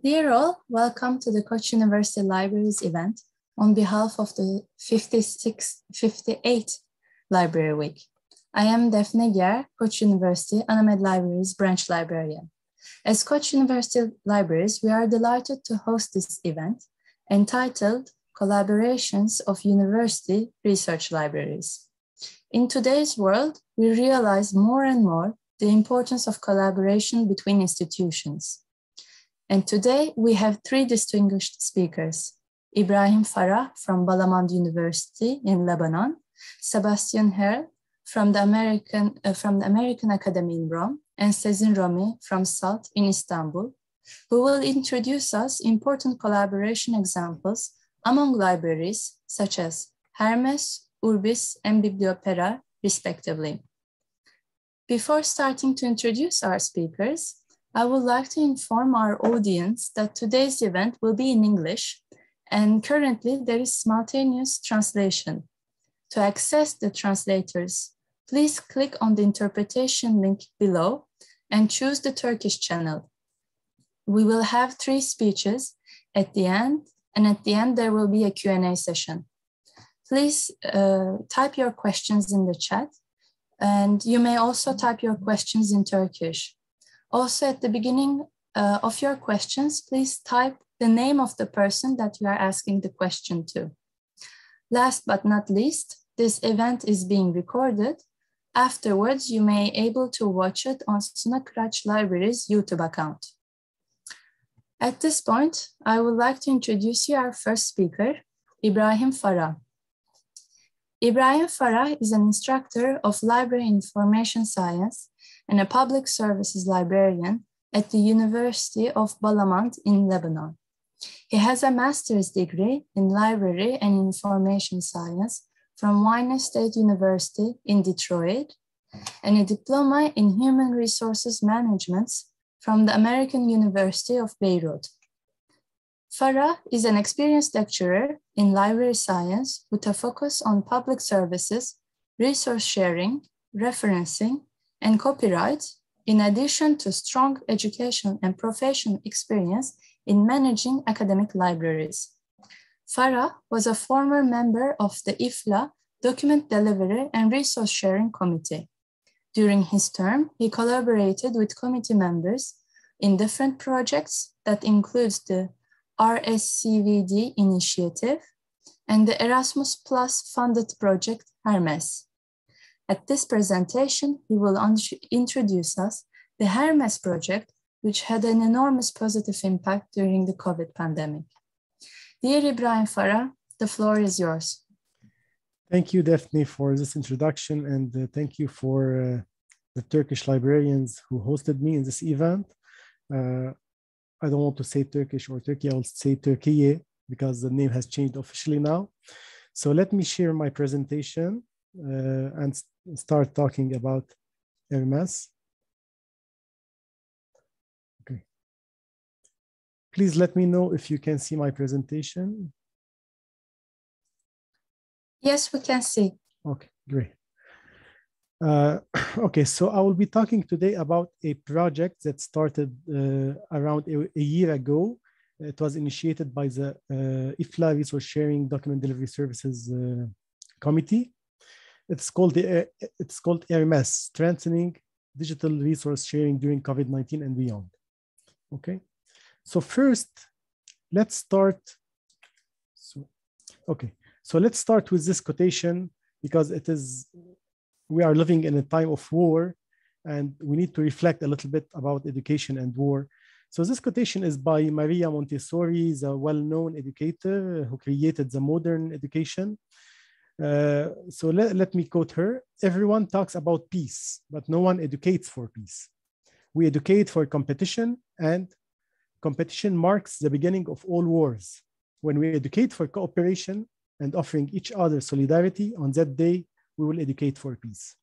Dear all, welcome to the Koç University Libraries event on behalf of the 56, 58th Library Week. I am Defne Gier, Koç University Anamed Libraries branch librarian. As Koç University Libraries, we are delighted to host this event entitled Collaborations of University Research Libraries. In today's world, we realize more and more the importance of collaboration between institutions. And today we have three distinguished speakers. Ibrahim Farah from Balamand University in Lebanon, Sebastian Hierl from the American, uh, from the American Academy in Rome, and Sezin Romi from SALT in Istanbul, who will introduce us important collaboration examples among libraries such as Hermes, Urbis, and Bibliopera, respectively. Before starting to introduce our speakers, I would like to inform our audience that today's event will be in English, and currently there is simultaneous translation. To access the translators, please click on the interpretation link below and choose the Turkish channel. We will have three speeches at the end, and at the end there will be a Q&A session. Please uh, type your questions in the chat, and you may also type your questions in Turkish. Also at the beginning uh, of your questions, please type the name of the person that you are asking the question to. Last but not least, this event is being recorded. Afterwards, you may able to watch it on Suna Kıraç Library's YouTube account. At this point, I would like to introduce you our first speaker, Ibrahim Farah. Ibrahim Farah is an instructor of library information science and a public services librarian at the University of Balamand in Lebanon. He has a master's degree in library and information science from Wayne State University in Detroit and a diploma in human resources management from the American University of Beirut. Farah is an experienced lecturer in library science with a focus on public services, resource sharing, referencing, and copyright, in addition to strong education and professional experience in managing academic libraries. Farah was a former member of the IFLA Document Delivery and Resource Sharing Committee. During his term, he collaborated with committee members in different projects that includes the RSCVD initiative and the Erasmus Plus funded project Hermes. At this presentation, he will introduce us the Hermes project, which had an enormous positive impact during the COVID pandemic. Dear Ibrahim Farah, the floor is yours. Thank you, Defne, for this introduction, and uh, thank you for uh, the Turkish librarians who hosted me in this event. Uh, I don't want to say Turkish or Turkey, I'll say Turkey because the name has changed officially now. So let me share my presentation uh, and start talking about Hermes. Okay. Please let me know if you can see my presentation. Yes, we can see. Okay, great. Uh, okay, so I will be talking today about a project that started uh, around a, a, year ago. It was initiated by the uh, IFLA Resource Sharing Document Delivery Services uh, Committee. It's called the uh, it's called Hermes, Strengthening Digital Resource Sharing During COVID-19 and Beyond. Okay, so first, let's start. So, okay, so let's start with this quotation because it is we are living in a time of war and we need to reflect a little bit about education and war. So this quotation is by Maria Montessori, the well-known educator who created the modern education. Uh, so let, me quote her. Everyone talks about peace, but no one educates for peace. We educate for competition and competition marks the beginning of all wars. When we educate for cooperation and offering each other solidarity on that day, we will educate for peace.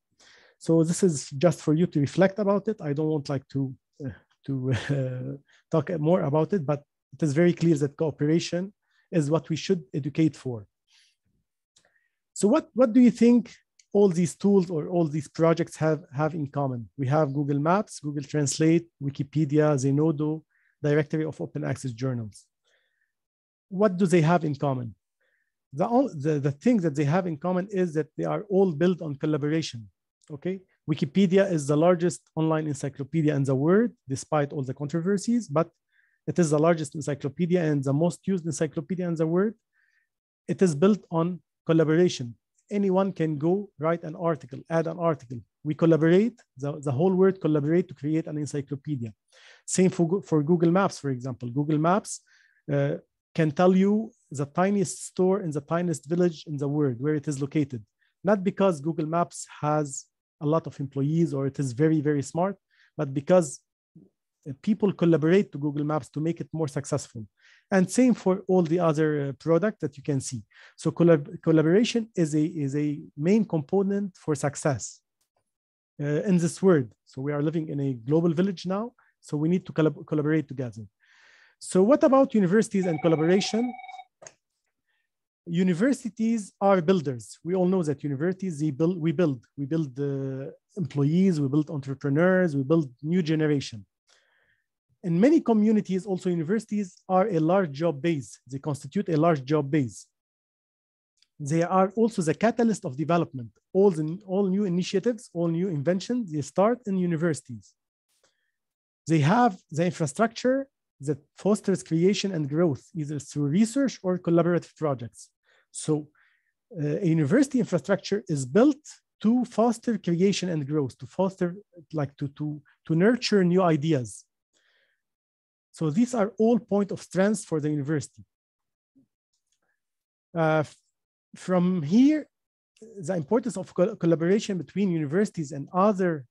So this is just for you to reflect about it. I don't want like to, uh, to uh, talk more about it, but it is very clear that cooperation is what we should educate for. So what, what do you think all these tools or all these projects have, have in common? We have Google Maps, Google Translate, Wikipedia, Zenodo, directory of open access journals. What do they have in common? The, the, the thing that they have in common is that they are all built on collaboration. Okay, Wikipedia is the largest online encyclopedia in the world, despite all the controversies, but it is the largest encyclopedia and the most used encyclopedia in the world. It is built on collaboration. Anyone can go write an article, add an article. We collaborate, the, the whole world collaborate to create an encyclopedia. Same for, for Google Maps, for example. Google Maps uh, can tell you the tiniest store in the tiniest village in the world where it is located. Not because Google Maps has a lot of employees or it is very, very smart, but because people collaborate to Google Maps to make it more successful. And same for all the other uh, products that you can see. So collab collaboration is a, is a main component for success uh, in this world. So we are living in a global village now. So we need to collab collaborate together. So what about universities and collaboration? Universities are builders. We all know that universities, build, we build, we build uh, employees, we build entrepreneurs, we build new generation in many communities, also universities are a large job base. They constitute a large job base. They are also the catalyst of development. All, the, all new initiatives, all new inventions, they start in universities. They have the infrastructure that fosters creation and growth, either through research or collaborative projects. So uh, a university infrastructure is built to foster creation and growth, to foster, like to, to, to nurture new ideas, so these are all point of strength for the university. Uh, from here, the importance of co collaboration between universities and other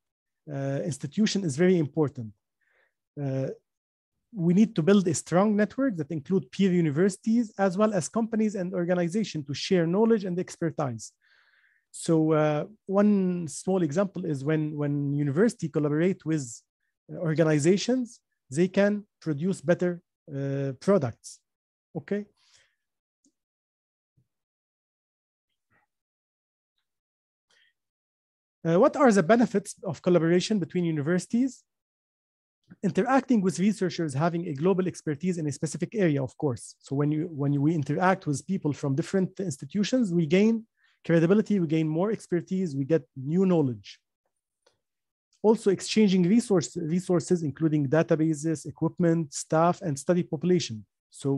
uh, institutions is very important. Uh, we need to build a strong network that include peer universities as well as companies and organizations to share knowledge and expertise. So uh, one small example is when, when university collaborate with organizations, they can produce better uh, products. Okay. Uh, what are the benefits of collaboration between universities? Interacting with researchers having a global expertise in a specific area, of course. So when you when you, we interact with people from different institutions, we gain credibility, we gain more expertise, we get new knowledge also exchanging resource, resources, including databases, equipment, staff, and study population. So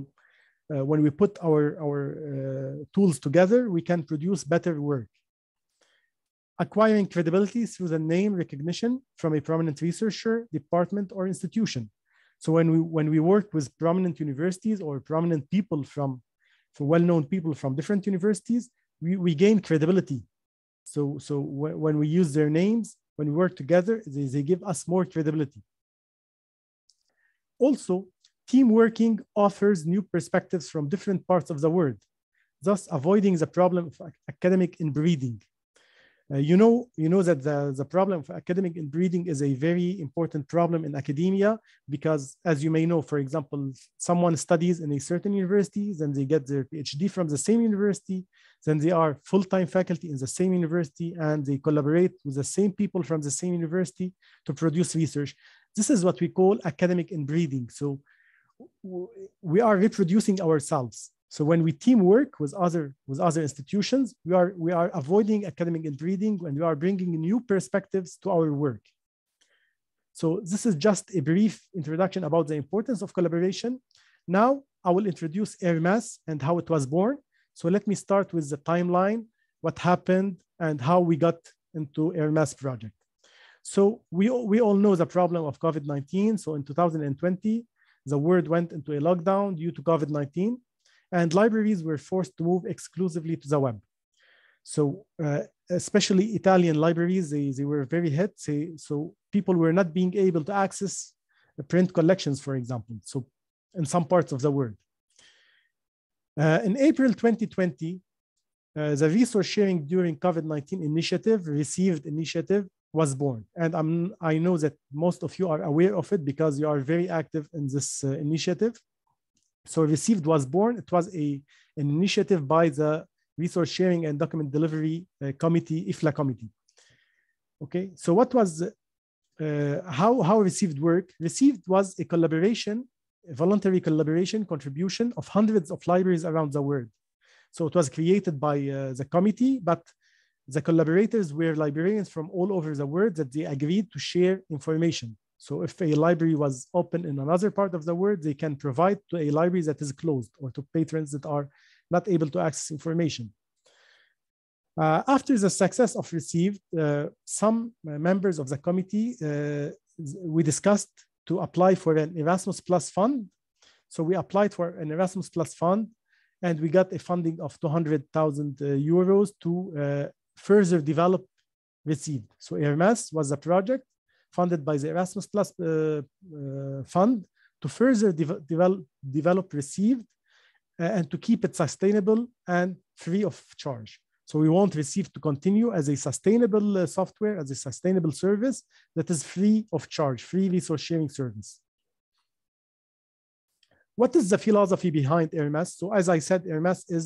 uh, when we put our, our uh, tools together, we can produce better work. Acquiring credibility through the name recognition from a prominent researcher, department, or institution. So when we, when we work with prominent universities or prominent people from, from well-known people from different universities, we, we gain credibility. So, so when we use their names, when we work together, they, they give us more credibility. Also, team working offers new perspectives from different parts of the world, thus avoiding the problem of academic inbreeding. Uh, you know, you know that the, the problem of academic inbreeding is a very important problem in academia because, as you may know, for example, someone studies in a certain university, then they get their PhD from the same university, then they are full-time faculty in the same university, and they collaborate with the same people from the same university to produce research. This is what we call academic inbreeding. So we are reproducing ourselves. So when we teamwork with other with other institutions, we are we are avoiding academic inbreeding and we are bringing new perspectives to our work. So this is just a brief introduction about the importance of collaboration. Now I will introduce Hermes and how it was born. So let me start with the timeline, what happened and how we got into Hermes project. So we, we all know the problem of COVID-19. So in 2020, the world went into a lockdown due to COVID-19 and libraries were forced to move exclusively to the web. So uh, especially Italian libraries, they, they were very hit. So people were not being able to access print collections, for example, so in some parts of the world. Uh, in April 2020, uh, the resource sharing during COVID-19 initiative, received initiative, was born. And I'm, I know that most of you are aware of it because you are very active in this uh, initiative. So Received was born. It was a, an initiative by the Resource Sharing and Document Delivery uh, Committee, IFLA committee. Okay, so what was, uh, how, how Received work? Received was a collaboration a voluntary collaboration contribution of hundreds of libraries around the world. So it was created by uh, the committee, but the collaborators were librarians from all over the world that they agreed to share information. So if a library was open in another part of the world, they can provide to a library that is closed or to patrons that are not able to access information. Uh, after the success of Received, uh, some members of the committee, uh, we discussed to apply for an Erasmus Plus fund. So we applied for an Erasmus Plus fund and we got a funding of 200,000 euros to further develop Received. So Hermes was a project funded by the Erasmus Plus uh, uh, fund to further de develop, develop Received uh, and to keep it sustainable and free of charge. So we want Received to continue as a sustainable software, as a sustainable service that is free of charge, free resource sharing service. What is the philosophy behind Hermes? So as I said, Hermes is,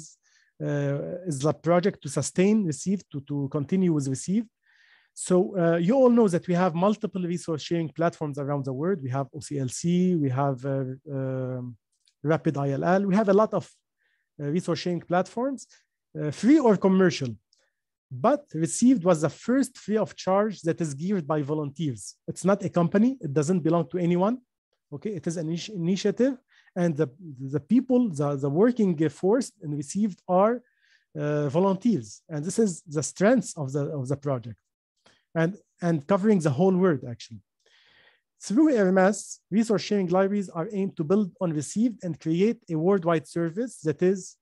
uh, is the project to sustain Received, to, to continue with Received. So uh, you all know that we have multiple resource sharing platforms around the world. We have OCLC, we have uh, um, Rapid ILL, we have a lot of uh, resource sharing platforms, uh, free or commercial. But Received was the first free of charge that is geared by volunteers. It's not a company, it doesn't belong to anyone. Okay, it is an initiative, and the, the people, the, the working force in Received are uh, volunteers. And this is the strength of the, of the project and, and covering the whole world actually. Through Hermes, resource sharing libraries are aimed to build on Received and create a worldwide service that is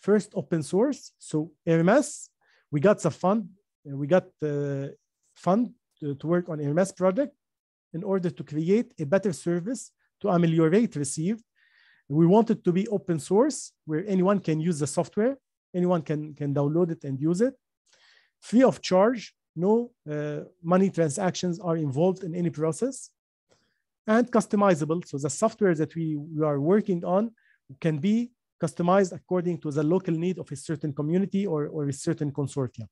first open source. So Hermes, we got the fund, uh, we got the fund to, to work on Hermes project in order to create a better service to ameliorate Received. We want it to be open source where anyone can use the software, anyone can, can download it and use it, free of charge no uh, money transactions are involved in any process and customizable. So the software that we, we are working on can be customized according to the local need of a certain community or, or a certain consortium.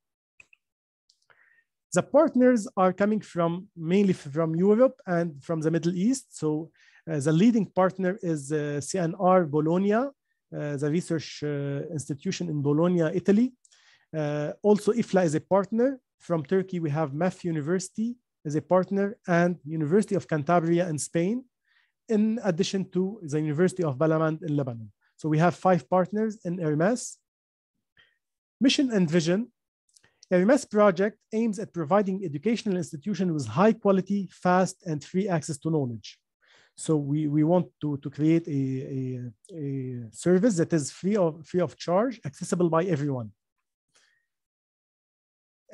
The partners are coming from mainly from Europe and from the Middle East. So uh, the leading partner is uh, CNR Bologna, uh, the research uh, institution in Bologna, Italy. Uh, also, IFLA is a partner. From Turkey, we have MEF University as a partner and University of Cantabria in Spain, in addition to the University of Balamand in Lebanon. So we have five partners in Hermes. Mission and vision. Hermes project aims at providing educational institutions with high quality, fast, and free access to knowledge. So we, we want to, to create a, a, a service that is free of, free of charge, accessible by everyone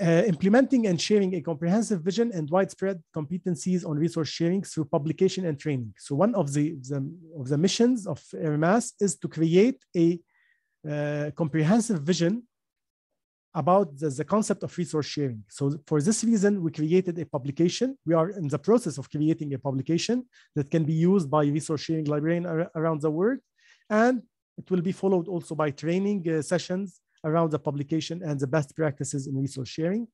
uh, implementing and sharing a comprehensive vision and widespread competencies on resource sharing through publication and training. So one of the, the of the missions of Hermes is to create a uh, comprehensive vision about the, the concept of resource sharing. So for this reason, we created a publication. We are in the process of creating a publication that can be used by resource sharing librarians ar around the world. And it will be followed also by training uh, sessions around the publication and the best practices in resource sharing.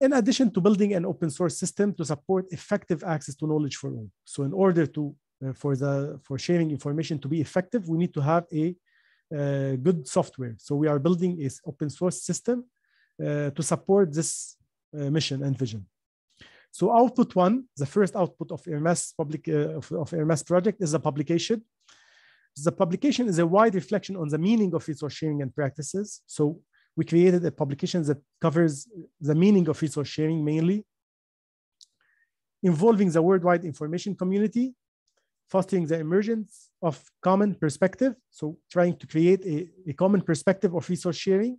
In addition to building an open source system to support effective access to knowledge for all. So in order to, uh, for, the, for sharing information to be effective, we need to have a uh, good software. So we are building a open source system uh, to support this uh, mission and vision. So output one, the first output of Hermes public uh, of, of Hermes project is a publication the publication is a wide reflection on the meaning of resource sharing and practices. So we created a publication that covers the meaning of resource sharing mainly, involving the worldwide information community, fostering the emergence of common perspective. So trying to create a, a common perspective of resource sharing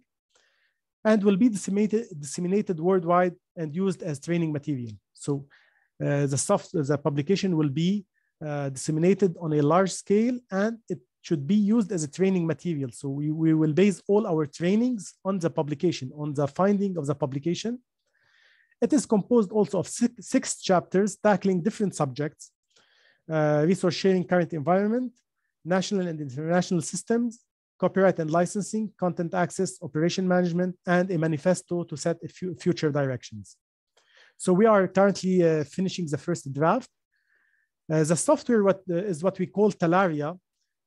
and will be disseminated, disseminated worldwide and used as training material. So uh, the soft, the publication will be uh, disseminated on a large scale and it should be used as a training material. So we, we will base all our trainings on the publication, on the finding of the publication. It is composed also of six, six chapters tackling different subjects, uh, resource sharing current environment, national and international systems, copyright and licensing, content access, operation management, and a manifesto to set a few future directions. So we are currently uh, finishing the first draft the software what, uh, is what we call Talaria.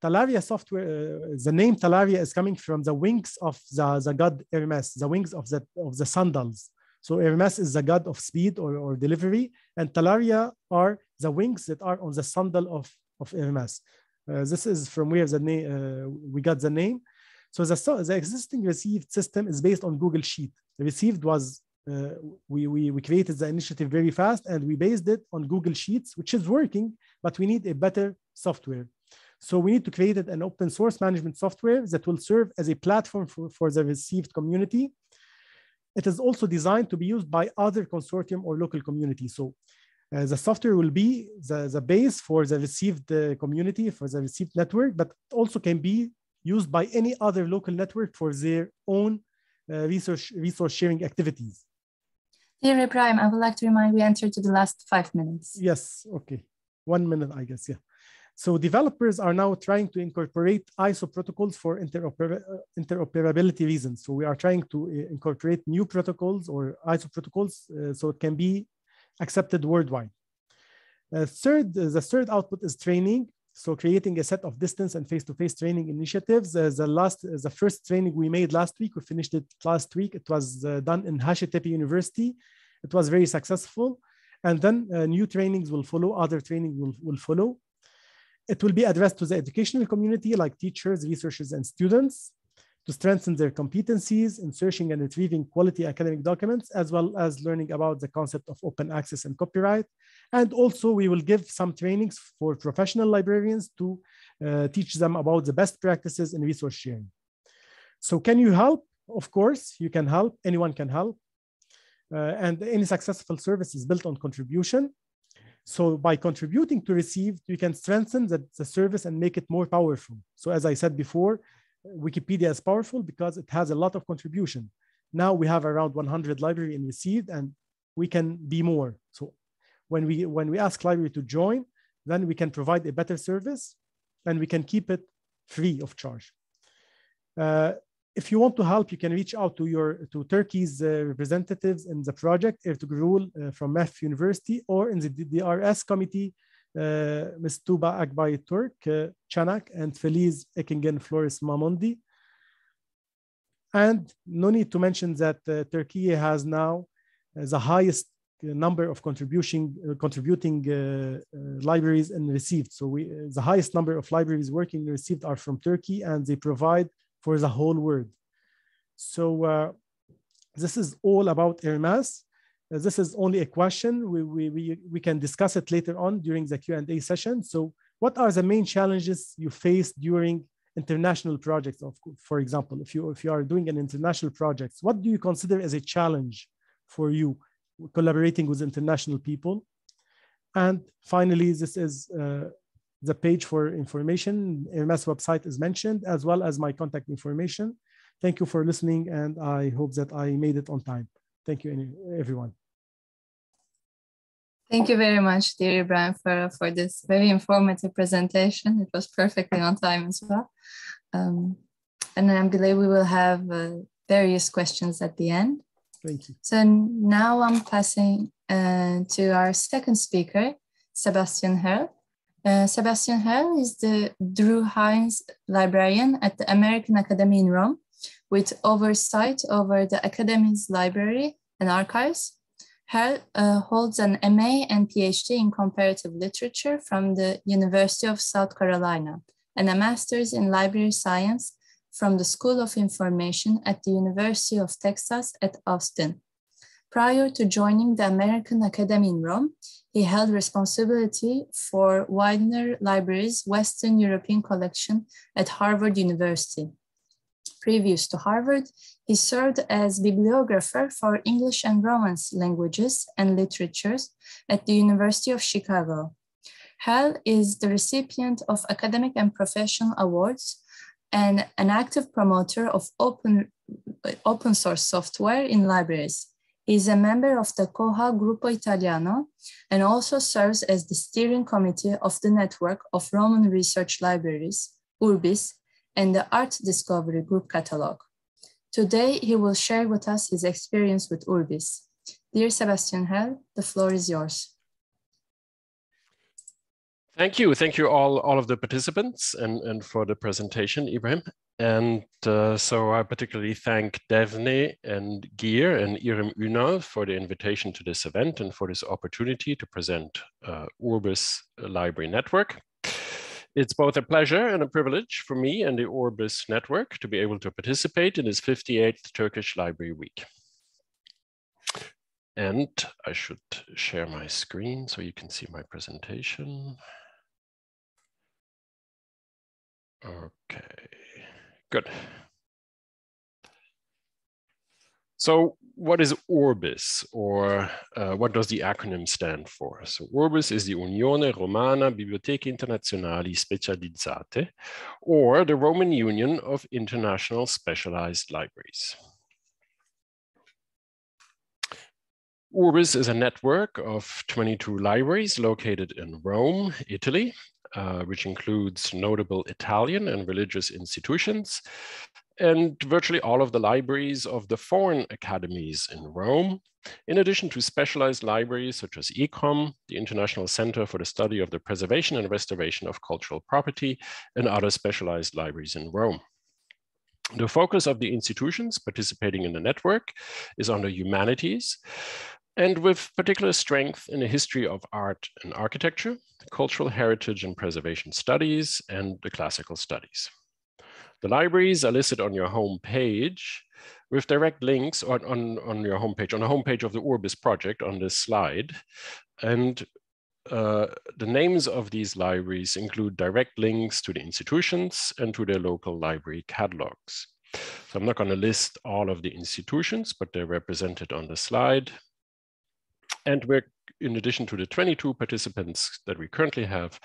Talaria software, uh, the name Talaria is coming from the wings of the, the god Hermes, the wings of the, of the sandals. So Hermes is the god of speed or, or delivery, and Talaria are the wings that are on the sandal of, of Hermes. Uh, this is from where the name uh, we got the name. So the, the existing received system is based on Google Sheet. The received was uh, we, we, we created the initiative very fast and we based it on Google Sheets, which is working, but we need a better software. So we need to create an open source management software that will serve as a platform for, for the received community. It is also designed to be used by other consortium or local communities. So uh, the software will be the, the base for the received uh, community, for the received network, but also can be used by any other local network for their own uh, resource, resource sharing activities. Dear Ibrahim, I would like to remind we entered to the last five minutes. Yes, okay. One minute, I guess, yeah. So developers are now trying to incorporate ISO protocols for interoper interoperability reasons. So we are trying to uh, incorporate new protocols or ISO protocols uh, so it can be accepted worldwide. Uh, third, the third output is training. So creating a set of distance and face-to-face -face training initiatives. Uh, the last, uh, the first training we made last week, we finished it last week. It was uh, done in Hacettepe University. It was very successful. And then uh, new trainings will follow, other training will, will follow. It will be addressed to the educational community like teachers, researchers, and students to strengthen their competencies in searching and retrieving quality academic documents, as well as learning about the concept of open access and copyright. And also we will give some trainings for professional librarians to uh, teach them about the best practices in resource sharing. So can you help? Of course, you can help, anyone can help. Uh, and any successful service is built on contribution. So by contributing to receive, you can strengthen the, the service and make it more powerful. So as I said before, Wikipedia is powerful because it has a lot of contribution. Now we have around 100 library in received and we can be more. So when we, when we ask library to join, then we can provide a better service and we can keep it free of charge. Uh, if you want to help, you can reach out to your to Turkey's uh, representatives in the project, Ertugrul uh, from MEF University, or in the DRS committee, uh, Ms. Tuba Akbay Turk, uh, Chanak, and Feliz Ekingen Flores Mamondi. And no need to mention that uh, Turkey has now uh, the highest number of contributing uh, contributing uh, uh, libraries and received. So we the highest number of libraries working received are from Turkey, and they provide for the whole world. So this is all about Hermes. Uh, this is only a question. We, we, we, we can discuss it later on during the Q&A session. So what are the main challenges you face during international projects? Of, for example, if you, if you are doing an international project, what do you consider as a challenge for you collaborating with international people? And finally, this is uh, the page for information. Hermes website is mentioned, as well as my contact information. Thank you for listening, and I hope that I made it on time. Thank you, everyone. Thank you very much, dear Ibrahim, for, for this very informative presentation. It was perfectly on time as well. Um, and I believe we will have uh, various questions at the end. Thank you. So now I'm passing uh, to our second speaker, Sebastian Hierl. Uh, Sebastian Hierl is the Drue Heinz librarian at the American Academy in Rome with oversight over the Academy's library and archives. Hierl uh, holds an MA and PhD in comparative literature from the University of South Carolina and a master's in library science from the School of Information at the University of Texas at Austin. Prior to joining the American Academy in Rome, he held responsibility for Widener Library's Western European collection at Harvard University. Previous to Harvard, he served as bibliographer for English and Romance languages and literatures at the University of Chicago. Hierl is the recipient of academic and professional awards and an active promoter of open, open source software in libraries. He is a member of the Koha Gruppo Italiano and also serves as the steering committee of the network of Roman research libraries, Urbis, and the Art Discovery Group Catalog. Today, he will share with us his experience with Urbis. Dear Sebastian Hierl, the floor is yours. Thank you. Thank you all, all of the participants and, and for the presentation, Ibrahim. And uh, so I particularly thank Defne and Gier and Irem Ünal for the invitation to this event and for this opportunity to present uh, Urbis Library Network. It's both a pleasure and a privilege for me and the Urbis Network to be able to participate in this 58th Turkish Library Week. And I should share my screen so you can see my presentation. Okay, good. So what is Urbis or uh, what does the acronym stand for? So Urbis is the Unione Romana Biblioteche Internazionali Specializzate or the Roman Union of International Specialized Libraries. Urbis is a network of 22 libraries located in Rome, Italy, uh, which includes notable Italian and religious institutions, and virtually all of the libraries of the foreign academies in Rome, in addition to specialized libraries such as ICCROM, the International Center for the Study of the Preservation and Restoration of Cultural Property, and other specialized libraries in Rome. The focus of the institutions participating in the network is on the humanities, and with particular strength in the history of art and architecture, cultural heritage and preservation studies, and the classical studies. The libraries are listed on your home page with direct links on, on, on your homepage, on the homepage of the Urbis project on this slide. And uh, the names of these libraries include direct links to the institutions and to their local library catalogs. So I'm not going to list all of the institutions, but they're represented on the slide. And we're, in addition to the 22 participants that we currently have,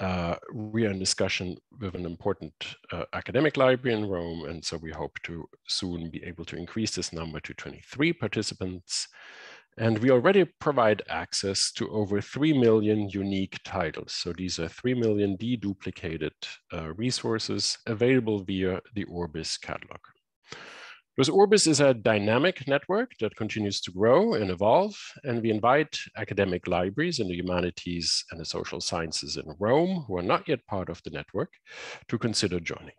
uh, we are in discussion with an important uh, academic library in Rome. And so we hope to soon be able to increase this number to 23 participants. And we already provide access to over 3 million unique titles. So these are 3 million deduplicated uh, resources available via the Urbis catalog. Because Urbis is a dynamic network that continues to grow and evolve, and we invite academic libraries in the humanities and the social sciences in Rome, who are not yet part of the network, to consider joining.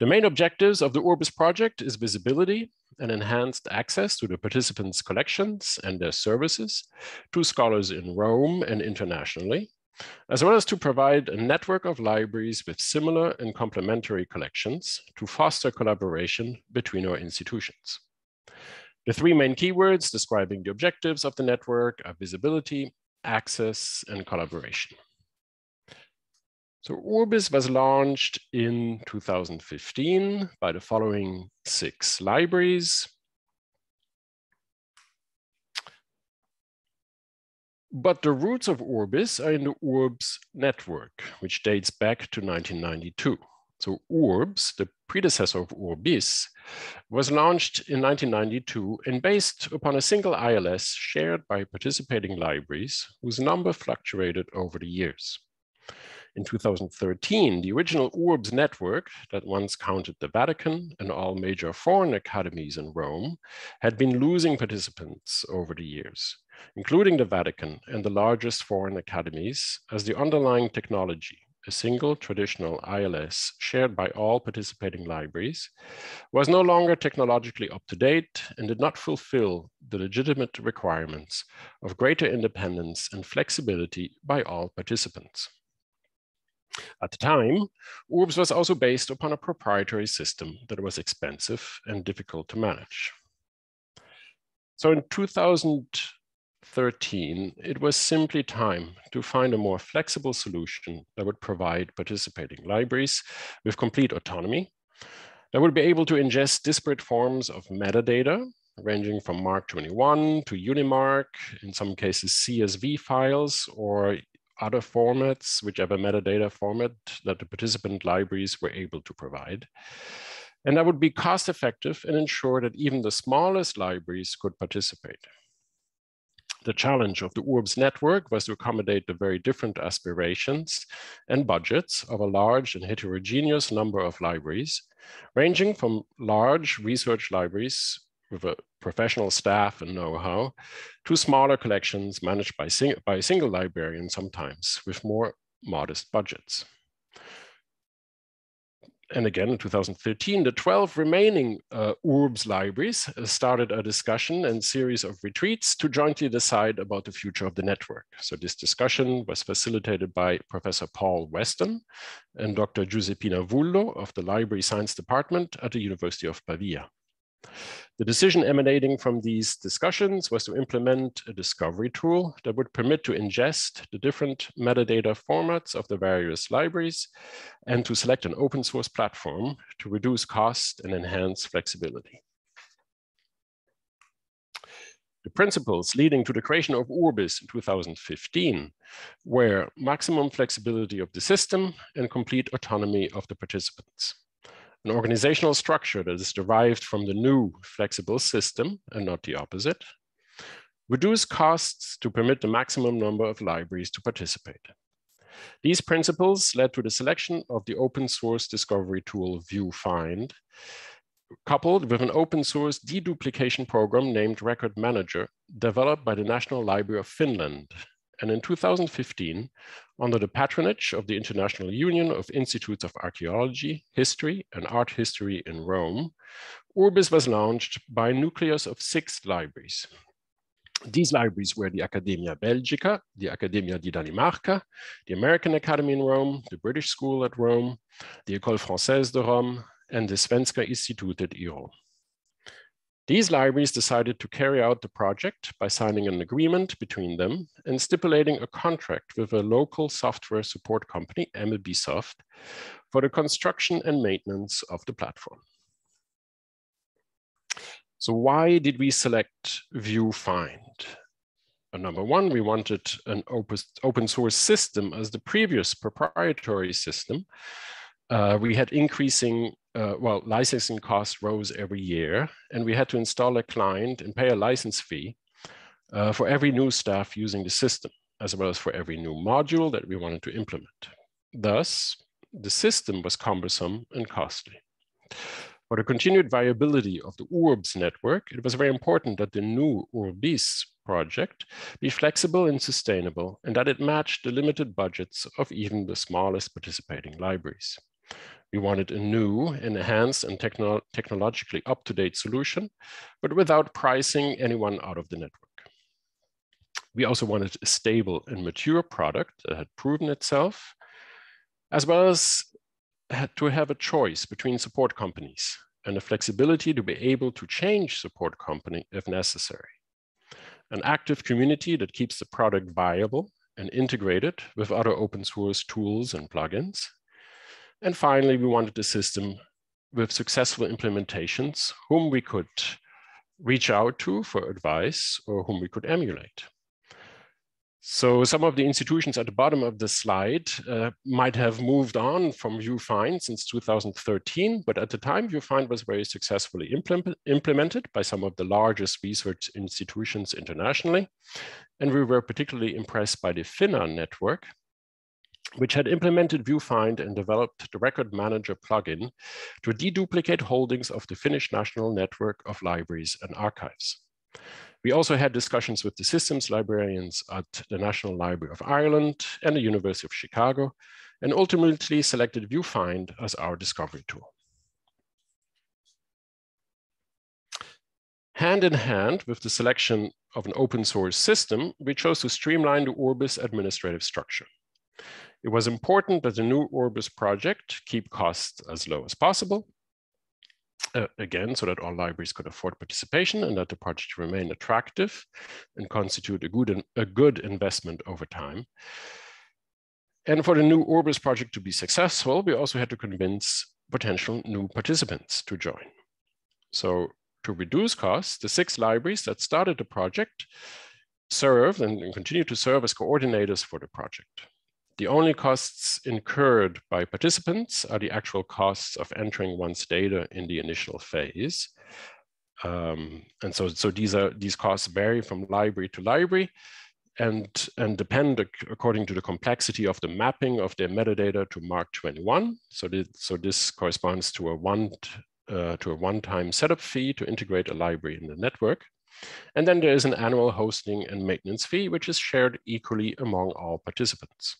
The main objectives of the Urbis project is visibility and enhanced access to the participants' collections and their services to scholars in Rome and internationally, as well as to provide a network of libraries with similar and complementary collections to foster collaboration between our institutions. The three main keywords describing the objectives of the network are visibility, access, and collaboration. So Urbis was launched in 2015 by the following six libraries, But the roots of Urbis are in the URBS network, which dates back to 1992. So URBS, the predecessor of Urbis, was launched in 1992 and based upon a single ILS shared by participating libraries whose number fluctuated over the years. In 2013, the original URBS network that once counted the Vatican and all major foreign academies in Rome had been losing participants over the years including the Vatican and the largest foreign academies, as the underlying technology, a single traditional ILS shared by all participating libraries, was no longer technologically up to date and did not fulfill the legitimate requirements of greater independence and flexibility by all participants. At the time, URBS was also based upon a proprietary system that was expensive and difficult to manage. So in 2000, 13, it was simply time to find a more flexible solution that would provide participating libraries with complete autonomy, that would be able to ingest disparate forms of metadata, ranging from MARC 21 to Unimarc, in some cases CSV files, or other formats, whichever metadata format that the participant libraries were able to provide. And that would be cost effective and ensure that even the smallest libraries could participate. The challenge of the URBS network was to accommodate the very different aspirations and budgets of a large and heterogeneous number of libraries, ranging from large research libraries with a professional staff and know-how to smaller collections managed by, sing by a single librarian sometimes with more modest budgets. And again, in 2013, the 12 remaining uh, URBS libraries uh, started a discussion and series of retreats to jointly decide about the future of the network. So this discussion was facilitated by Professor Paul Weston and Dr. Giuseppina Vullo of the Library Science Department at the University of Pavia. The decision emanating from these discussions was to implement a discovery tool that would permit to ingest the different metadata formats of the various libraries and to select an open source platform to reduce cost and enhance flexibility. The principles leading to the creation of Urbis in 2015 were maximum flexibility of the system and complete autonomy of the participants an organizational structure that is derived from the new flexible system and not the opposite, reduce costs to permit the maximum number of libraries to participate. These principles led to the selection of the open source discovery tool VuFind, coupled with an open source deduplication program named Record Manager, developed by the National Library of Finland and in 2015, under the patronage of the International Union of Institutes of Archaeology, History, and Art History in Rome, Urbis was launched by a nucleus of six libraries. These libraries were the Accademia Belgica, the Accademia di Danimarca, the American Academy in Rome, the British School at Rome, the École Française de Rome, and the Svenska Institutet i Rome. These libraries decided to carry out the project by signing an agreement between them and stipulating a contract with a local software support company, MLB Soft, for the construction and maintenance of the platform. So why did we select VuFind? Number one, we wanted an open, open source system as the previous proprietary system. Uh, we had increasing uh, well, licensing costs rose every year, and we had to install a client and pay a license fee uh, for every new staff using the system, as well as for every new module that we wanted to implement. Thus, the system was cumbersome and costly. For the continued viability of the URBS network, it was very important that the new URBIS project be flexible and sustainable, and that it matched the limited budgets of even the smallest participating libraries. We wanted a new, enhanced, and techno technologically up-to-date solution, but without pricing anyone out of the network. We also wanted a stable and mature product that had proven itself, as well as had to have a choice between support companies and the flexibility to be able to change support company if necessary. An active community that keeps the product viable and integrated with other open source tools and plugins, and finally, we wanted a system with successful implementations whom we could reach out to for advice or whom we could emulate. So some of the institutions at the bottom of the slide uh, might have moved on from VuFind since 2013, but at the time VuFind was very successfully implement implemented by some of the largest research institutions internationally. And we were particularly impressed by the Finna network, which had implemented VuFind and developed the Record Manager plugin to deduplicate holdings of the Finnish National Network of Libraries and Archives. We also had discussions with the systems librarians at the National Library of Ireland and the University of Chicago, and ultimately selected VuFind as our discovery tool. Hand in hand with the selection of an open source system, we chose to streamline the Urbis administrative structure. It was important that the new Urbis project keep costs as low as possible. Uh, again, so that all libraries could afford participation and that the project remain attractive and constitute a good, a good investment over time. And for the new Urbis project to be successful, we also had to convince potential new participants to join. So to reduce costs, the six libraries that started the project served and continue to serve as coordinators for the project. The only costs incurred by participants are the actual costs of entering one's data in the initial phase. Um, and so, so these are these costs vary from library to library and, and depend according to the complexity of the mapping of their metadata to MARC 21. So this, so this corresponds to a one uh, to a one-time setup fee to integrate a library in the network. And then there is an annual hosting and maintenance fee, which is shared equally among all participants.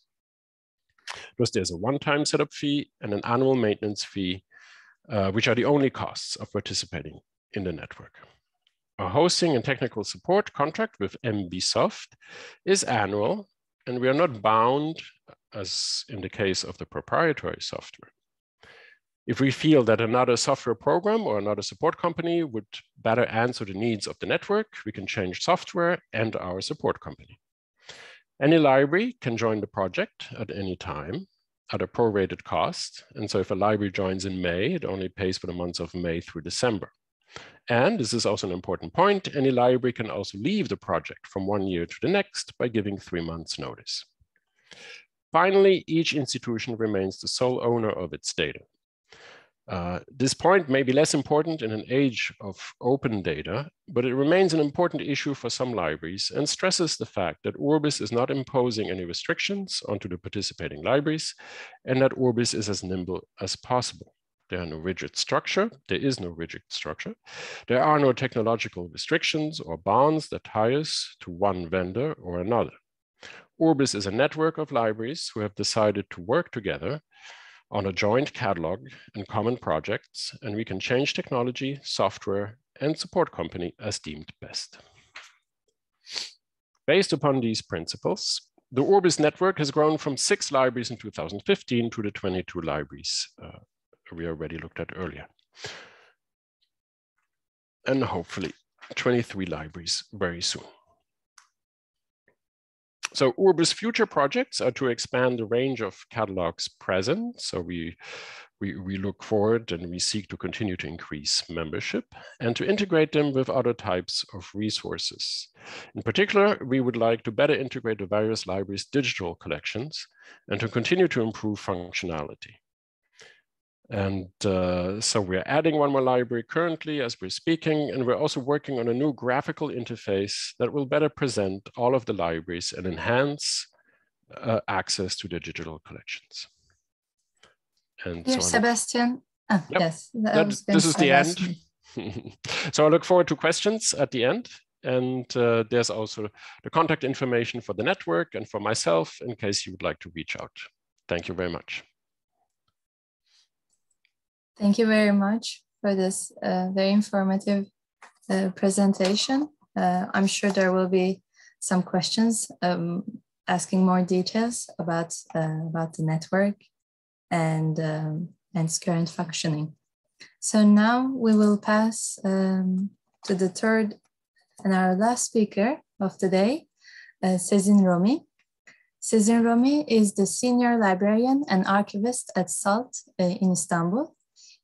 Thus, there's a one-time setup fee and an annual maintenance fee, uh, which are the only costs of participating in the network. A hosting and technical support contract with MBSoft is annual, and we are not bound, as in the case of the proprietary software. If we feel that another software program or another support company would better answer the needs of the network, we can change software and our support company. Any library can join the project at any time at a prorated cost. And so if a library joins in May, it only pays for the months of May through December. And this is also an important point, any library can also leave the project from one year to the next by giving three months notice. Finally, each institution remains the sole owner of its data. Uh, this point may be less important in an age of open data, but it remains an important issue for some libraries and stresses the fact that Urbis is not imposing any restrictions onto the participating libraries and that Urbis is as nimble as possible. There are no rigid structure, there is no rigid structure. There are no technological restrictions or bonds that tie us to one vendor or another. Urbis is a network of libraries who have decided to work together on a joint catalog and common projects, and we can change technology, software, and support company as deemed best. Based upon these principles, the Urbis network has grown from six libraries in 2015 to the 22 libraries uh, we already looked at earlier. And hopefully 23 libraries very soon. So Urbis future projects are to expand the range of catalogs present. So we, we, we look forward and we seek to continue to increase membership and to integrate them with other types of resources. In particular, we would like to better integrate the various libraries' digital collections and to continue to improve functionality. And uh, so we're adding one more library currently as we're speaking, and we're also working on a new graphical interface that will better present all of the libraries and enhance uh, access to the digital collections. And Here, so Sebastian. Ah, yep. Yes, that, this is the end. so I look forward to questions at the end. And uh, there's also the contact information for the network and for myself in case you would like to reach out. Thank you very much. Thank you very much for this uh, very informative uh, presentation. Uh, I'm sure there will be some questions um, asking more details about, uh, about the network and, um, and its current functioning. So now we will pass um, to the third and our last speaker of the day, uh, Sezin Romi. Sezin Romi is the senior librarian and archivist at SALT uh, in Istanbul.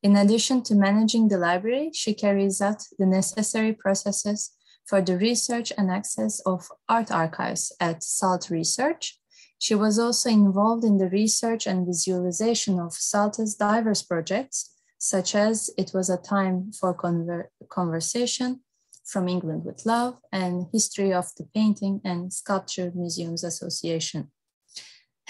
In addition to managing the library, she carries out the necessary processes for the research and access of art archives at SALT Research. She was also involved in the research and visualization of SALT's diverse projects, such as It Was a Time for Conver Conversation, From England with Love, and History of the Painting and Sculpture Museums Association.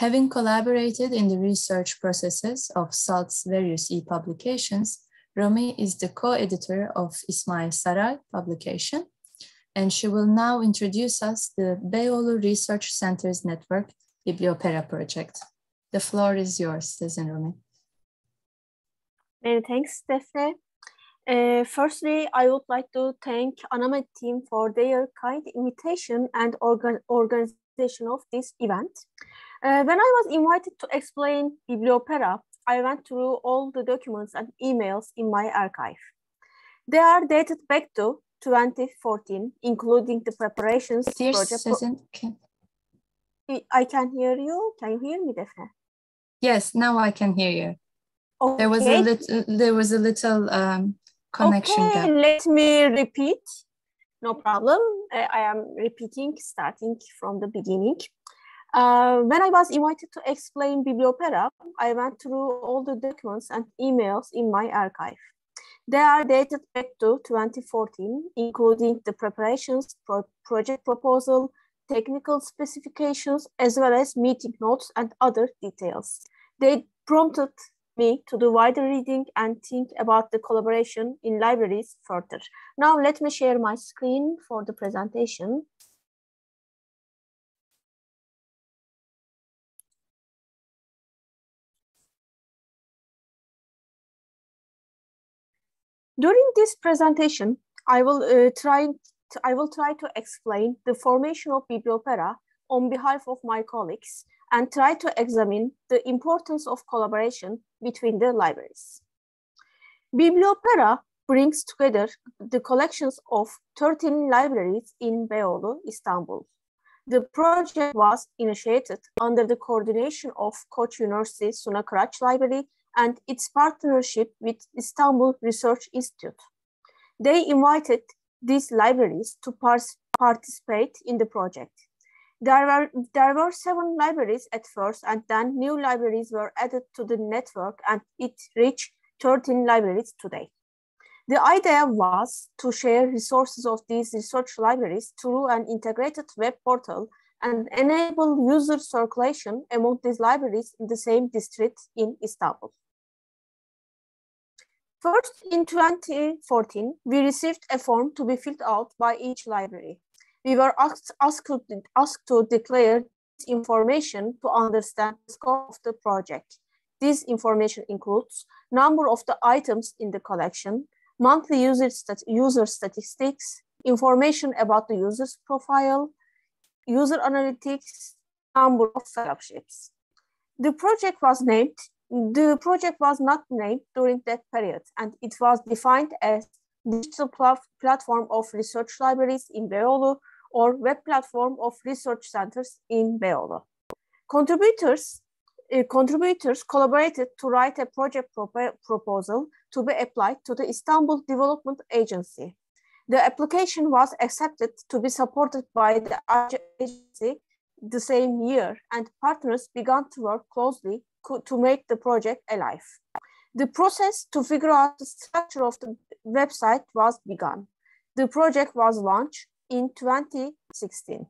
Having collaborated in the research processes of SALT's various e-publications, Romi is the co-editor of Ismail Saray publication, and she will now introduce us the Beyoğlu Research Centers Network Bibliopera project. The floor is yours, Sezin Romi. Many thanks, Defne. Uh, firstly, I would like to thank Anamed team for their kind invitation and organ organization of this event. Uh, when I was invited to explain Bibliopera, I went through all the documents and emails in my archive. They are dated back to 2014, including the preparations. Dear Sezin, can... I can hear you. Can you hear me, Defne? Yes, now I can hear you. Okay. There was a little. There was a little um, connection okay, gap. Let me repeat. No problem. Uh, I am repeating, starting from the beginning. Uh, when I was invited to explain Bibliopera, I went through all the documents and emails in my archive. They are dated back to 2014, including the preparations, pro project proposal, technical specifications, as well as meeting notes and other details. They prompted me to do wider reading and think about the collaboration in libraries further. Now let me share my screen for the presentation. During this presentation, I will uh, try to, I will try to explain the formation of Bibliopera on behalf of my colleagues and try to examine the importance of collaboration between the libraries. Bibliopera brings together the collections of 13 libraries in Beyoğlu, Istanbul. The project was initiated under the coordination of Koç University Suna Library and its partnership with Istanbul Research Institute. They invited these libraries to par participate in the project. There were, there were seven libraries at first, and then new libraries were added to the network, and it reached 13 libraries today. The idea was to share resources of these research libraries through an integrated web portal and enable user circulation among these libraries in the same district in Istanbul. First, in 2014, we received a form to be filled out by each library. We were asked, asked, to, asked to declare information to understand the scope of the project. This information includes number of the items in the collection, monthly user, stat user statistics, information about the user's profile, user analytics, number of fellowships. The project was named the project was not named during that period, and it was defined as digital pl platform of research libraries in Beyoğlu or web platform of research centers in Beyoğlu. Contributors, uh, contributors collaborated to write a project pro proposal to be applied to the Istanbul Development Agency. The application was accepted to be supported by the agency the same year, and partners began to work closely to make the project alive. The process to figure out the structure of the website was begun. The project was launched in 2016.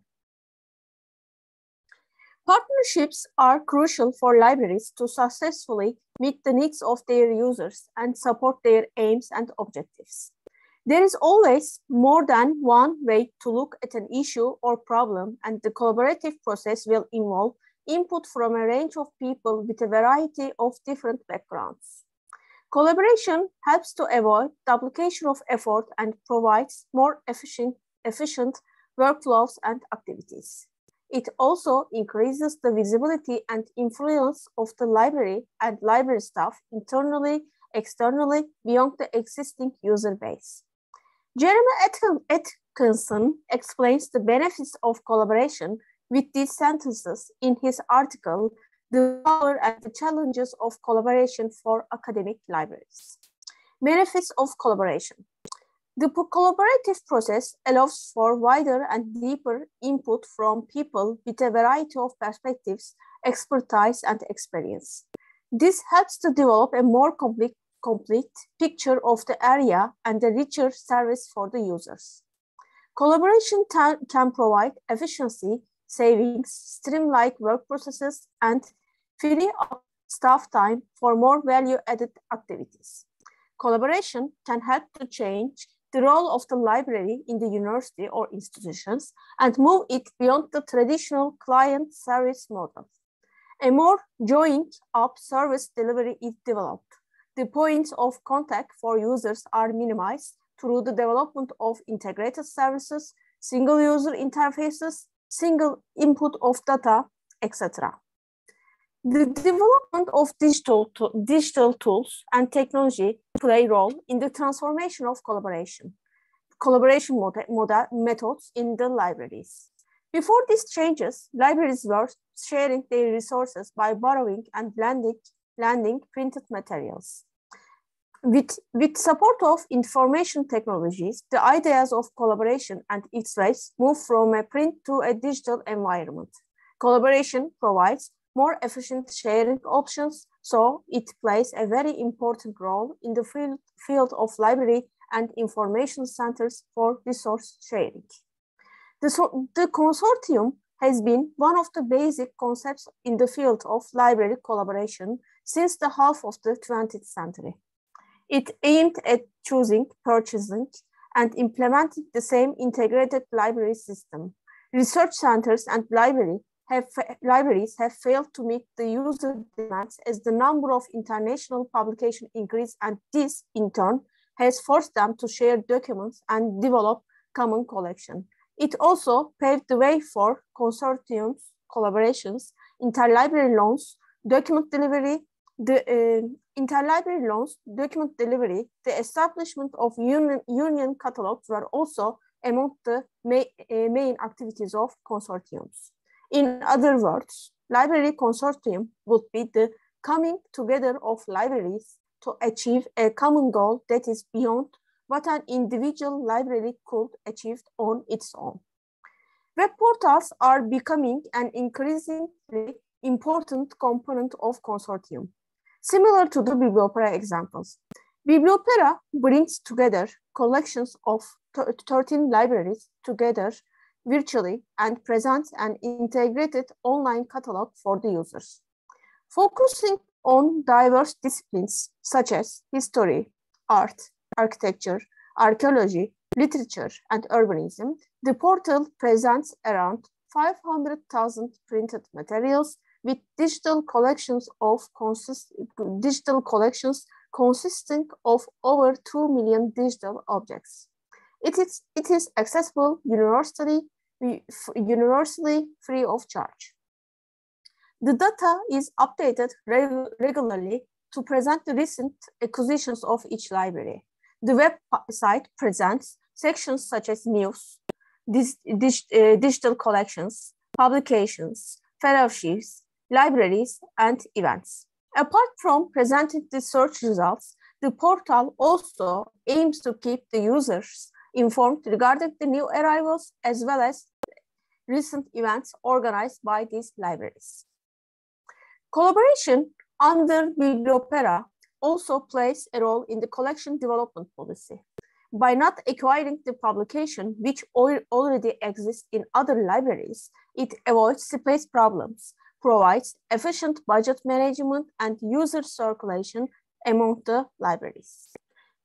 Partnerships are crucial for libraries to successfully meet the needs of their users and support their aims and objectives. There is always more than one way to look at an issue or problem, and the collaborative process will involve input from a range of people with a variety of different backgrounds. Collaboration helps to avoid duplication of effort and provides more efficient, efficient workflows and activities. It also increases the visibility and influence of the library and library staff internally, externally, beyond the existing user base. Jeremy Atkinson explains the benefits of collaboration with these sentences in his article, The Power and the Challenges of Collaboration for Academic Libraries. Benefits of collaboration. The collaborative process allows for wider and deeper input from people with a variety of perspectives, expertise, and experience. This helps to develop a more complete, complete picture of the area and a richer service for the users. Collaboration can provide efficiency savings, streamline work processes, and free up staff time for more value-added activities. Collaboration can help to change the role of the library in the university or institutions and move it beyond the traditional client service model. A more joined up service delivery is developed. The points of contact for users are minimized through the development of integrated services, single user interfaces, single input of data, etc. The development of digital, to digital tools and technology play a role in the transformation of collaboration, collaboration mod model, methods in the libraries. Before these changes, libraries were sharing their resources by borrowing and lending, lending printed materials. With, with support of information technologies, the ideas of collaboration and its ways move from a print to a digital environment. Collaboration provides more efficient sharing options, so it plays a very important role in the field, field of library and information centers for resource sharing. The, the consortium has been one of the basic concepts in the field of library collaboration since the half of the 20th century. It aimed at choosing, purchasing, and implementing the same integrated library system. Research centers and library have, libraries have failed to meet the user demands as the number of international publications increased and this in turn has forced them to share documents and develop common collection. It also paved the way for consortiums, collaborations, interlibrary loans, document delivery, the uh, interlibrary loans, document delivery, the establishment of union, union catalogs were also among the uh, main activities of consortiums. In other words, library consortium would be the coming together of libraries to achieve a common goal that is beyond what an individual library could achieve on its own. Web portals are becoming an increasingly important component of consortium. Similar to the Bibliopera examples, Bibliopera brings together collections of 13 libraries together virtually and presents an integrated online catalog for the users. Focusing on diverse disciplines such as history, art, architecture, archaeology, literature, and urbanism, the portal presents around 500,000 printed materials with digital collections of consist digital collections consisting of over 2 million digital objects. It is, it is accessible universally, universally free of charge. The data is updated reg regularly to present the recent acquisitions of each library. The website presents sections such as news, dis dis uh, digital collections, publications, fellowships, libraries, and events. Apart from presenting the search results, the portal also aims to keep the users informed regarding the new arrivals as well as recent events organized by these libraries. Collaboration under Bibliopera also plays a role in the collection development policy. By not acquiring the publication which already exists in other libraries, it avoids space problems, provides efficient budget management and user circulation among the libraries.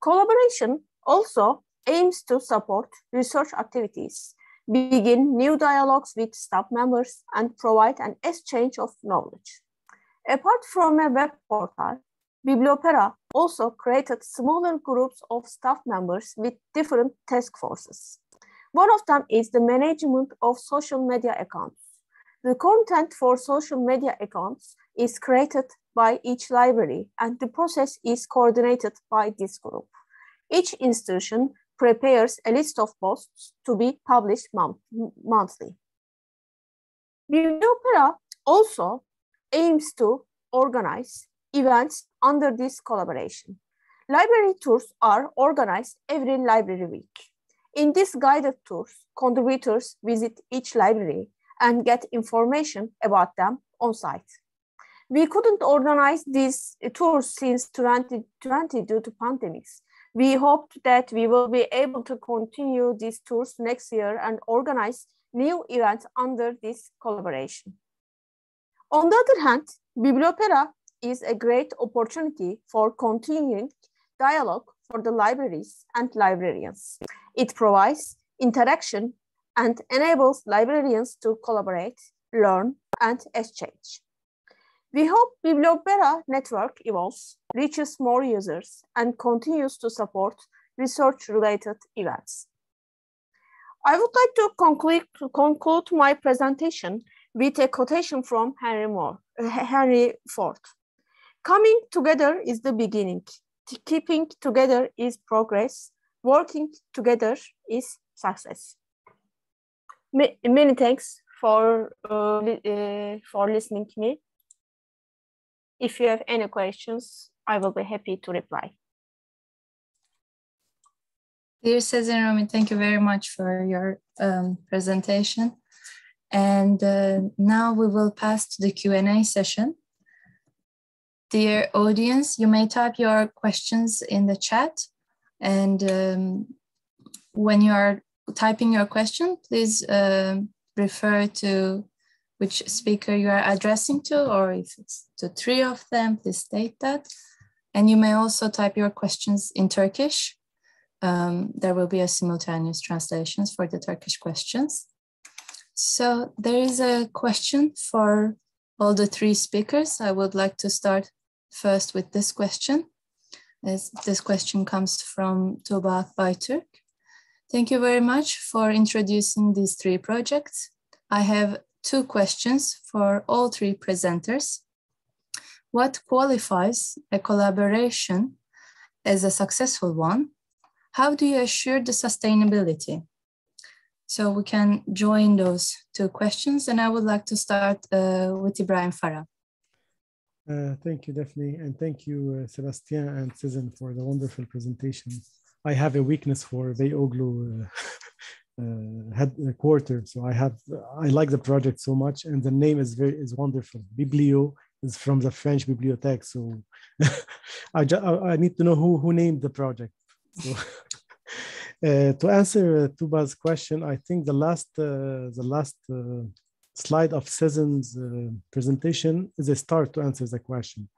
Collaboration also aims to support research activities, begin new dialogues with staff members, and provide an exchange of knowledge. Apart from a web portal, Bibliopera also created smaller groups of staff members with different task forces. One of them is the management of social media accounts. The content for social media accounts is created by each library and the process is coordinated by this group. Each institution prepares a list of posts to be published month monthly. Bibliopera also aims to organize events under this collaboration. Library tours are organized every library week. In these guided tours, contributors visit each library and get information about them on site. We couldn't organize these tours since 2020 due to pandemics, we hope that we will be able to continue these tours next year and organize new events under this collaboration. On the other hand, Bibliopera is a great opportunity for continuing dialogue for the libraries and librarians. It provides interaction and enables librarians to collaborate, learn, and exchange. We hope Bibliopera network evolves, reaches more users, and continues to support research-related events. I would like to conclude, conclude my presentation with a quotation from Henry, Moore, Henry Ford. Coming together is the beginning. Keeping together is progress. Working together is success. Many thanks for, uh, uh, for listening to me. If you have any questions, I will be happy to reply. Dear Sezin Romi, thank you very much for your um, presentation. And uh, now we will pass to the Q&A session. Dear audience, you may type your questions in the chat. And um, when you are typing your question, please uh, refer to which speaker you are addressing to, or if it's to three of them, please state that. And you may also type your questions in Turkish. Um, there will be a simultaneous translations for the Turkish questions. So there is a question for all the three speakers. I would like to start first with this question. As this question comes from Tuba Bayturk. Thank you very much for introducing these three projects. I have two questions for all three presenters. What qualifies a collaboration as a successful one? How do you assure the sustainability? So we can join those two questions and I would like to start uh, with Ibrahim Farah. Uh, thank you, Defne, and thank you, uh, Sebastian and Sezin, for the wonderful presentation. I have a weakness for Beyoğlu uh, uh, headquarters, so I have I like the project so much, and the name is very is wonderful. Biblio is from the French bibliothèque, so I, I need to know who who named the project. So uh, to answer uh, Tuba's question, I think the last uh, the last uh, slide of uh, presentation is a start to answer the question.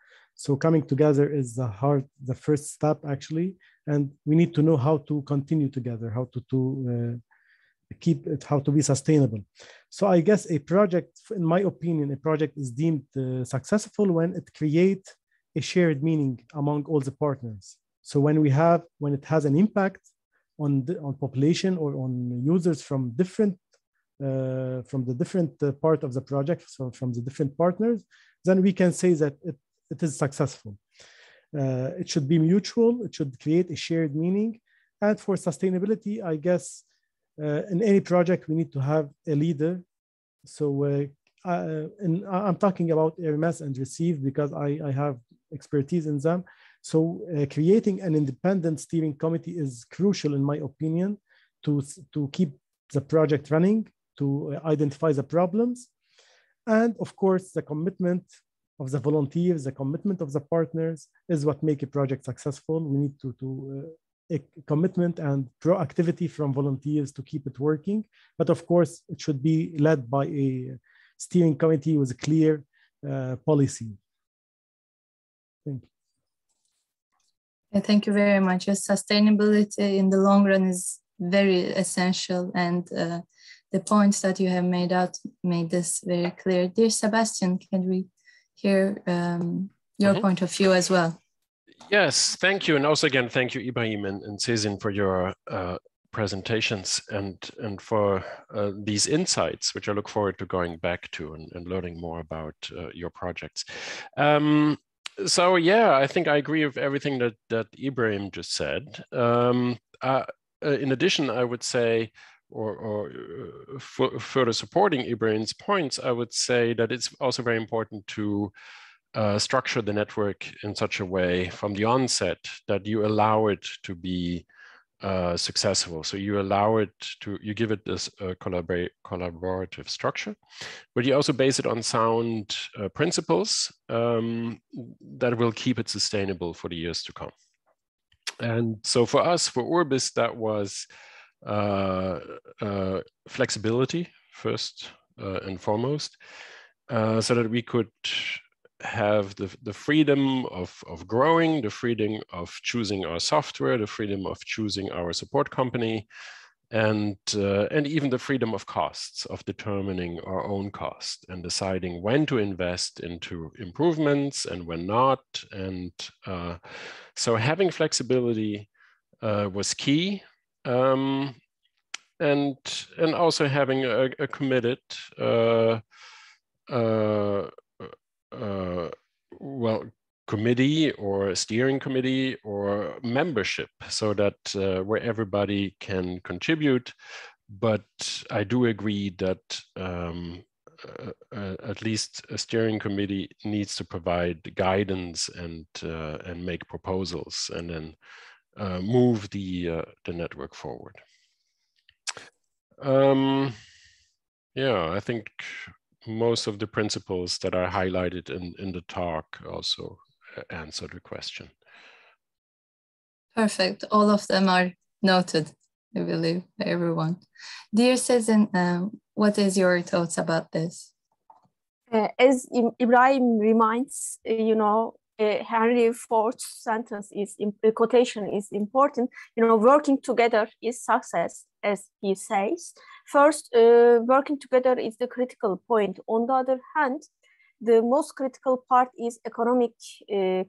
So coming together is the hard, the first step actually, and we need to know how to continue together, how to, to uh, keep it, how to be sustainable. So I guess a project, in my opinion, a project is deemed uh, successful when it creates a shared meaning among all the partners. So when we have, when it has an impact on the, on population or on users from different uh, from the different uh, part of the project, so from the different partners, then we can say that it, it is successful. Uh, it should be mutual, it should create a shared meaning. And for sustainability, I guess uh, in any project, we need to have a leader. So uh, uh, and I'm talking about Hermes and Receive because I, I have expertise in them. So creating an independent steering committee is crucial, in my opinion, to, to keep the project running to identify the problems. And of course, the commitment of the volunteers, the commitment of the partners is what make a project successful. We need to, to uh, a commitment and proactivity from volunteers to keep it working. But of course, it should be led by a steering committee with a clear uh, policy. Thank you. Thank you very much. Sustainability in the long run is very essential and uh, the points that you have made out made this very clear. Dear Sebastian, can we hear um, your mm -hmm. point of view as well? Yes, thank you. And also again, thank you, Ibrahim and, and Sezin for your uh, presentations and, and for uh, these insights, which I look forward to going back to and, and learning more about uh, your projects. Um, so yeah, I think I agree with everything that, that Ibrahim just said. Um, uh, uh, in addition, I would say or, or uh, further supporting Ibrahim's points, I would say that it's also very important to uh, structure the network in such a way from the onset that you allow it to be uh, successful. So you allow it to, you give it this uh, collaborate, collaborative structure, but you also base it on sound uh, principles um, that will keep it sustainable for the years to come. And so for us, for Urbis, that was flexibility first uh, and foremost, so that we could have the, the freedom of, of growing, the freedom of choosing our software, the freedom of choosing our support company, and, uh, and even the freedom of costs, of determining our own cost and deciding when to invest into improvements and when not. And uh, so having flexibility uh, was key um, and and also having a, a committed uh, uh, uh, well committee or steering committee or membership so that uh, where everybody can contribute. But i do agree that um, uh, uh, at least a steering committee needs to provide guidance and and make proposals. And then uh, move the uh, the network forward. Um, yeah, I think most of the principles that are highlighted in, in the talk also uh, answer the question. Perfect. All of them are noted, I believe, by everyone. Dear Sezin, um, what is your thoughts about this? Uh, as Ibrahim reminds, uh, you know, uh, Henry Ford's sentence is uh, quotation is important. You know, working together is success, as he says. First, uh, working together is the critical point. On the other hand, the most critical part is economic uh,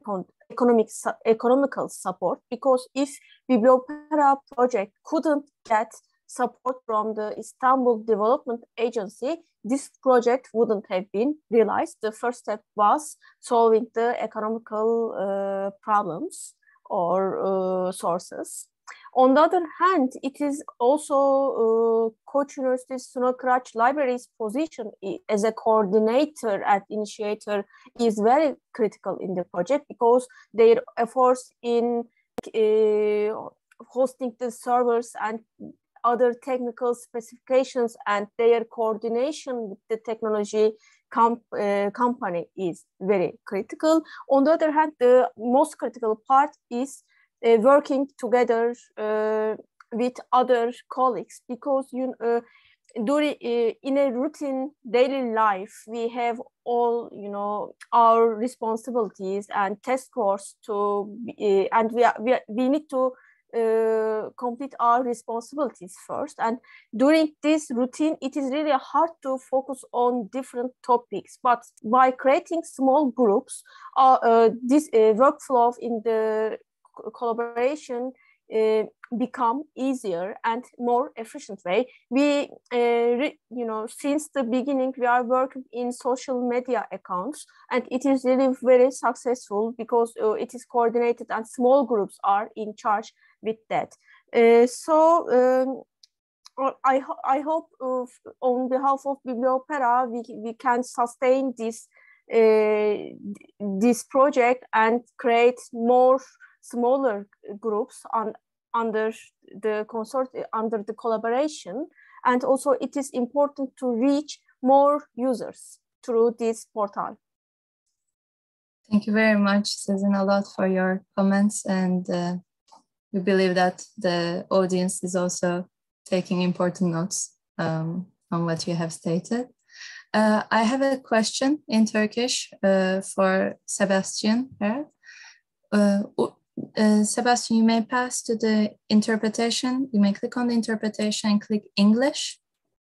economic su economical support because if Bibliopera project couldn't get support from the Istanbul Development Agency, this project wouldn't have been realized. The first step was solving the economical uh, problems or uh, sources. On the other hand, it is also uh, Koç University Suna Kıraç Library's position as a coordinator and initiator is very critical in the project because their efforts in uh, hosting the servers and other technical specifications and their coordination with the technology comp, uh, company is very critical. On the other hand, the most critical part is uh, working together uh, with other colleagues because you uh, during uh, in a routine daily life we have all you know our responsibilities and task force to uh, and we, are, we, are, we need to uh, complete our responsibilities first. And during this routine, it is really hard to focus on different topics. But by creating small groups, uh, uh, this uh, workflow in the collaboration uh, become easier and more efficient way. We, uh, you know, since the beginning, we are working in social media accounts and it is really very successful because it is coordinated and small groups are in charge with that. Uh, so um, I, ho I hope on behalf of Bibliopera, we, we can sustain this uh, this project and create more smaller groups on under the consort under the collaboration and also it is important to reach more users through this portal thank you very much Sezin a lot for your comments and uh, we believe that the audience is also taking important notes um, on what you have stated uh, i have a question in turkish uh, for sebastian here. Uh, uh, Sebastian, you may pass to the interpretation. You may click on the interpretation and click English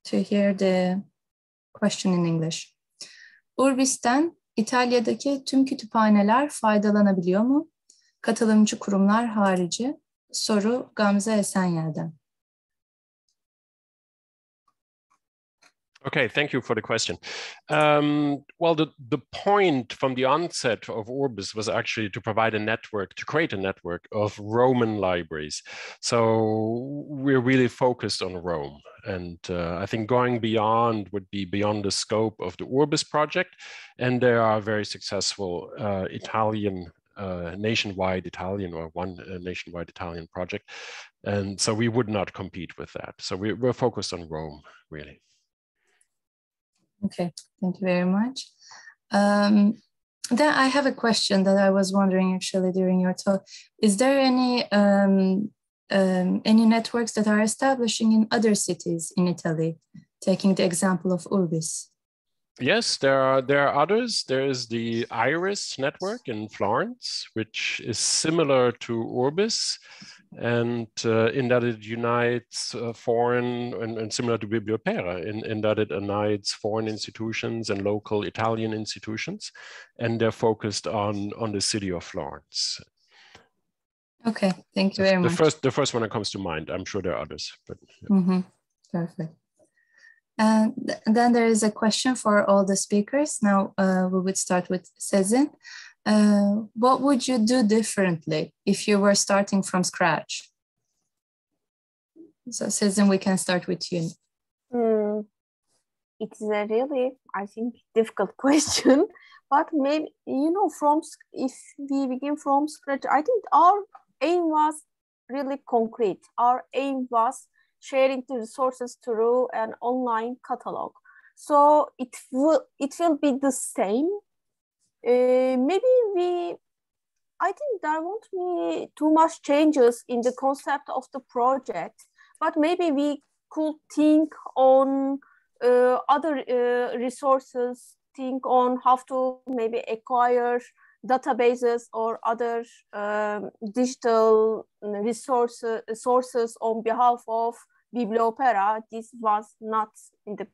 to hear the question in English. Urbis'ten İtalya'daki tüm kütüphaneler faydalanabiliyor mu? Katılımcı kurumlar harici. Soru Gamze. Okay, thank you for the question. Um, well, the, the point from the onset of Urbis was actually to provide a network, to create a network of Roman libraries. So we're really focused on Rome. And uh, I think going beyond would be beyond the scope of the Urbis project. And there are very successful uh, Italian uh, nationwide Italian or one uh, nationwide Italian project. And so we would not compete with that. So we, we're focused on Rome, really. Okay, thank you very much. Um, then I have a question that I was wondering actually during your talk. Is there any um, um, any networks that are establishing in other cities in Italy, taking the example of Urbis? Yes, there are there are others. There is the Iris network in Florence, which is similar to Urbis, and uh, in that it unites uh, foreign and, and, similar to Bibliopera in, in that it unites foreign institutions and local Italian institutions, and they're focused on on the city of Florence. Okay, thank you very the, much. The first the first one that comes to mind. I'm sure there are others, but yeah. mm -hmm. perfect. And then there is a question for all the speakers. Now uh, we would start with Sezin. Uh, what would you do differently if you were starting from scratch? So Sezin, we can start with you. Mm, it's a really, I think, difficult question. But maybe, you know, from if we begin from scratch, I think our aim was really concrete. Our aim was sharing the resources through an online catalog. So it will it will be the same uh, maybe we I think there won't be too much changes in the concept of the project, but maybe we could think on uh, other uh, resources, think on how to maybe acquire databases or other um, digital resources sources on behalf of Bibliopera. This was not in the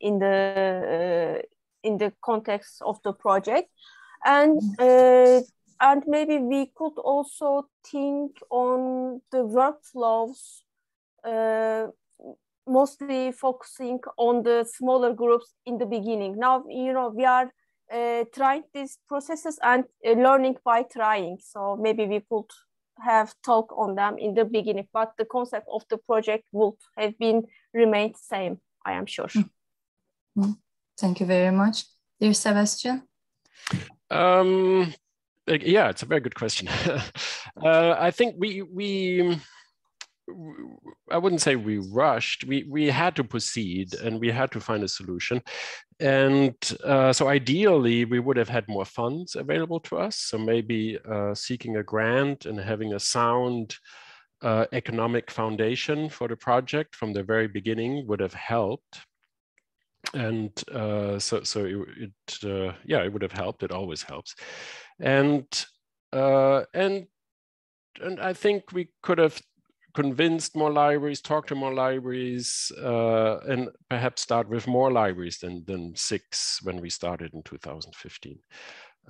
in the uh, in the context of the project, and uh, and maybe we could also think on the workflows. Uh, mostly focusing on the smaller groups in the beginning. Now, you know, we are uh, trying these processes and uh, learning by trying. So maybe we could have talked on them in the beginning, but the concept of the project would have been remained same, I am sure. Mm -hmm. Thank you very much. Dear Sebastian? Um, yeah, it's a very good question. uh, I think we, we, I wouldn't say we rushed. We we had to proceed and we had to find a solution, and uh, so ideally we would have had more funds available to us. So maybe uh, seeking a grant and having a sound uh, economic foundation for the project from the very beginning would have helped. And uh, so so it, it uh, yeah it would have helped. It always helps, and uh, and and I think we could have convinced more libraries, talk to more libraries, uh, and perhaps start with more libraries than, than six when we started in 2015.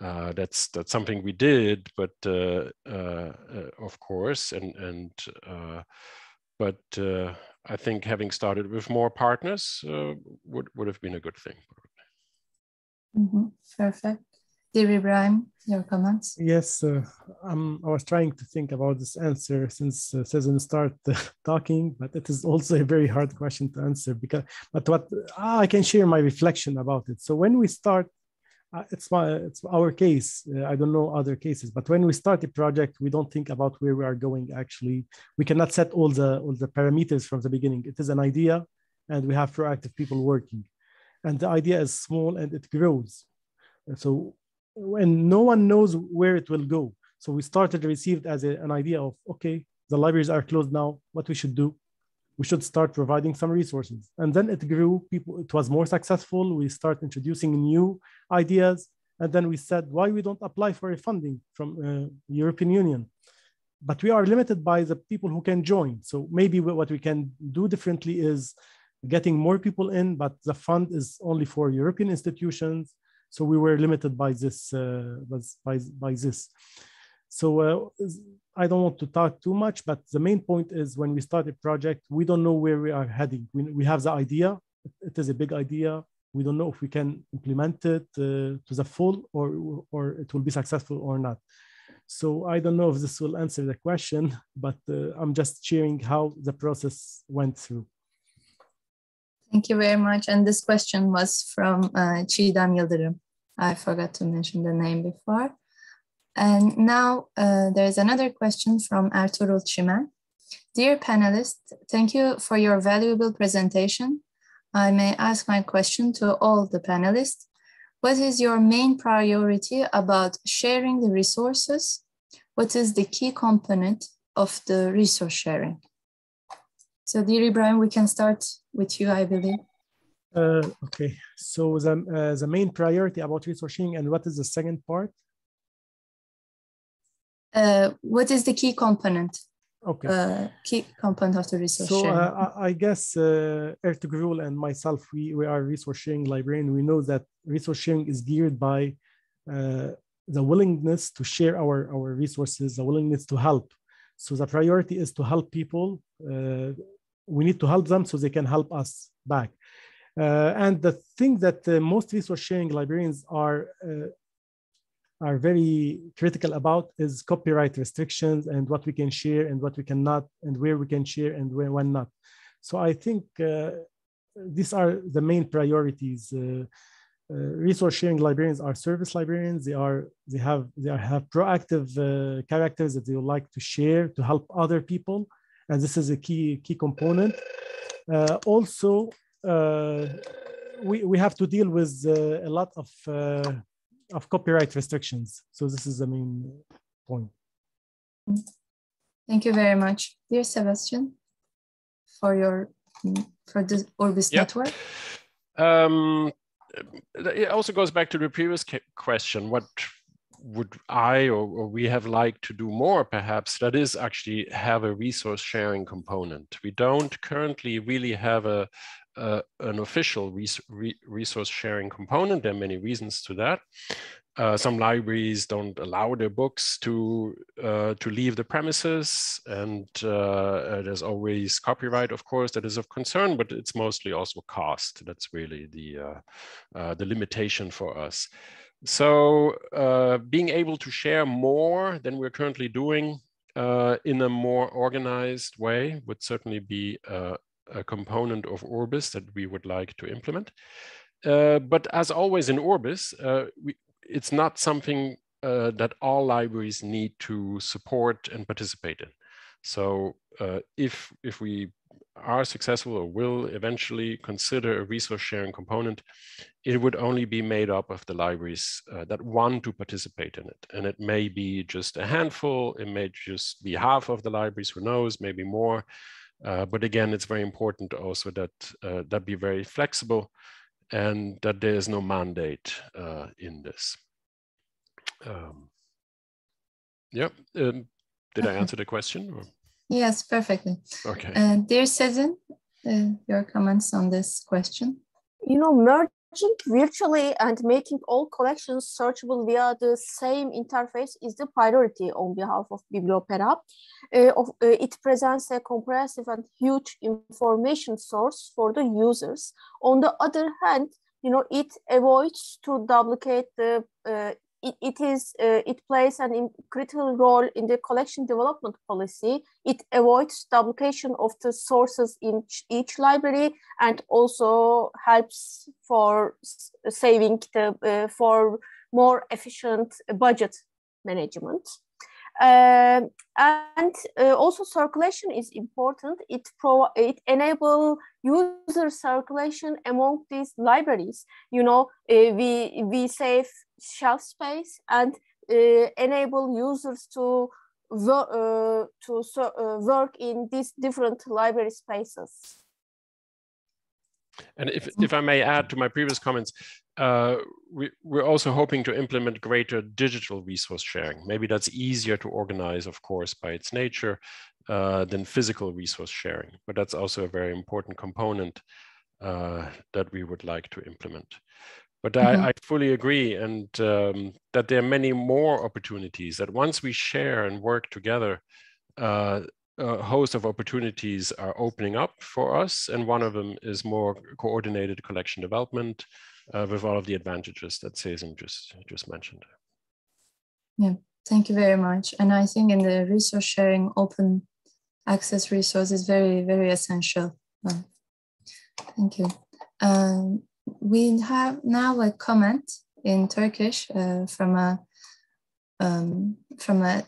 Uh, that's that's something we did, but uh, uh of course, and and uh, but uh, I think having started with more partners would would have been a good thing. Mm -hmm. Perfect. Dear Ibrahim, your comments? Yes, uh, I was trying to think about this answer since uh, Cezanne started uh, talking, but it is also a very hard question to answer because, but what I can share my reflection about it. So when we start, uh, it's my it's our case. Uh, I don't know other cases, but when we start a project, we don't think about where we are going. Actually, we cannot set all the all the parameters from the beginning. It is an idea, and we have proactive people working, and the idea is small and it grows. So and no one knows where it will go. So we started received as a, an idea of, okay, the libraries are closed now. What we should do? We should start providing some resources. And then it grew. People, it was more successful. We start introducing new ideas. And then we said, why we don't apply for a funding from uh, European Union? But we are limited by the people who can join. So maybe what we can do differently is getting more people in, but the fund is only for European institutions so we were limited by this uh, by, by this. So uh, i don't want to talk too much but the main point is when we start a project we don't know where we are heading. We, we have the idea. It is a big idea. We don't know if we can implement it uh, to the full or or it will be successful or not. So i don't know if this will answer the question but uh, i'm just sharing how the process went through Thank you very much. And this question was from uh, Çiğdem. I forgot to mention the name before. And now uh, there is another question from Ertuğrul Çimen. Dear panelists, thank you for your valuable presentation. I may ask my question to all the panelists. What is your main priority about sharing the resources? What is the key component of the resource sharing? So dear Ibrahim, we can start with you, I believe. Uh, okay, so the, uh, the main priority about resource sharing and what is the second part? Uh, what is the key component? Okay. Uh, key component of the resource so, sharing. So uh, I guess uh, Ertugrul and myself, we, we are resource sharing librarian. We know that resource sharing is geared by uh, the willingness to share our, our resources, the willingness to help. So the priority is to help people uh, we need to help them so they can help us back. Uh, and the thing that uh, most resource sharing librarians are uh, are very critical about is copyright restrictions and what we can share and what we cannot and where we can share and where when not. So I think uh, these are the main priorities. Uh, uh, resource sharing librarians are service librarians. They are they have they are, have proactive characters that they would like to share to help other people and this is a key key component. Uh, also, uh, we, we have to deal with uh, a lot of, of copyright restrictions. So this is the main point. Thank you very much. Dear Sebastian, for your for the Urbis network. Um, it also goes back to the previous question. What would I or, or, we have liked to do more perhaps? That is actually have a resource sharing component. We don't currently really have a, uh, an official res re resource sharing component. There are many reasons to that. Uh, some libraries don't allow their books to uh, to leave the premises, and uh, there's always copyright, of course, that is of concern. But it's mostly also cost. That's really the uh, uh, the limitation for us. So being able to share more than we're currently doing in a more organized way would certainly be a component of Urbis that we would like to implement. Uh, but as always in Urbis, uh, we, it's not something uh, that all libraries need to support and participate in. So uh, if, if we are successful or will eventually consider a resource sharing component, it would only be made up of the libraries uh, that want to participate in it. And it may be just a handful, it may just be half of the libraries, who knows, maybe more. Uh, but again, it's very important also that uh, that be very flexible and that there is no mandate uh, in this. Um, yeah, um, did I answer the question? Or? Yes, perfectly. Okay. Uh, dear Sezin, uh, your comments on this question? You know, merging virtually and making all collections searchable via the same interface is the priority on behalf of Bibliopera. Uh, of, uh, it presents a comprehensive and huge information source for the users. On the other hand, you know, it avoids to duplicate the uh, it, it is uh, it plays an critical role in the collection development policy. It avoids duplication of the sources in each library and also helps for saving the uh, for more efficient budget management. Uh, and also circulation is important. It pro it enable user circulation among these libraries. You know, uh, we we save shelf space and uh, enable users to uh, to uh, work in these different library spaces. And if, if I may add to my previous comments, uh, we, we're also hoping to implement greater digital resource sharing. Maybe that's easier to organize, of course, by its nature uh, than physical resource sharing. But that's also a very important component uh, that we would like to implement. But mm -hmm. I, mm-hmm. I, fully agree, and um, that there are many more opportunities that once we share and work together, uh, a host of opportunities are opening up for us, and one of them is more coordinated collection development uh, with all of the advantages that Sezin just just mentioned. Yeah, thank you very much. And I think in the resource sharing, open access resource is very very essential. Thank you. Um, we have now a comment in Turkish uh, from a um, from a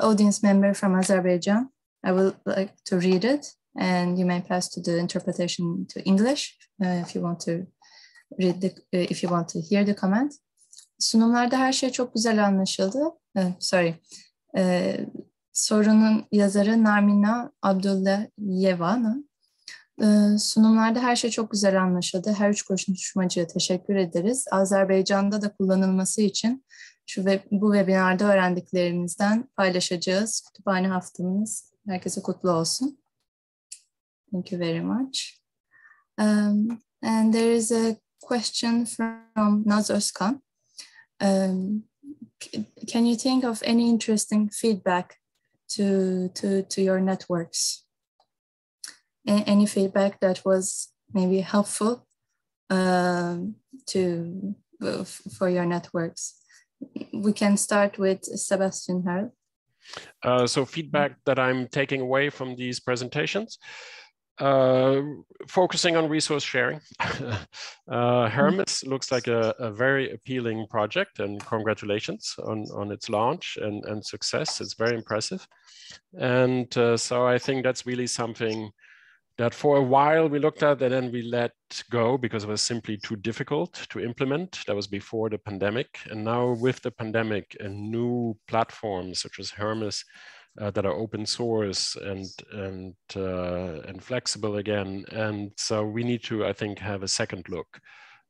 audience member from Azerbaijan. I would like to read it and you may pass to the interpretation to English uh, if you want to read the, uh, if you want to hear the comment. Sunumlarda her şey çok güzel anlaşıldı. Uh, sorry. Uh, sorunun yazarı Narmina Abdullayeva'nın ee, sunumlarda her şey çok güzel anlaşıldı. Her üç konuşmacıya teşekkür ederiz. Azerbaycan'da da kullanılması için şu ve bu webinarda öğrendiklerimizden paylaşacağız. Kütüphane haftamız herkese kutlu olsun. Thank you very much. Um, and there is a question from Naz Özkan. Um, can you think of any interesting feedback to, to, to your networks? Any feedback that was maybe helpful um, to uh, for your networks. We can start with Sebastian Hierl. Uh, so feedback that I'm taking away from these presentations, uh, focusing on resource sharing. uh, Hermes looks like a, a, very appealing project and congratulations on, on its launch and, and success. It's very impressive. And uh, so I think that's really something that for a while we looked at and then we let go because it was simply too difficult to implement. That was before the pandemic. And now with the pandemic and new platforms such as Hermes uh, that are open source and and uh, and flexible again. And so we need to, I think, have a second look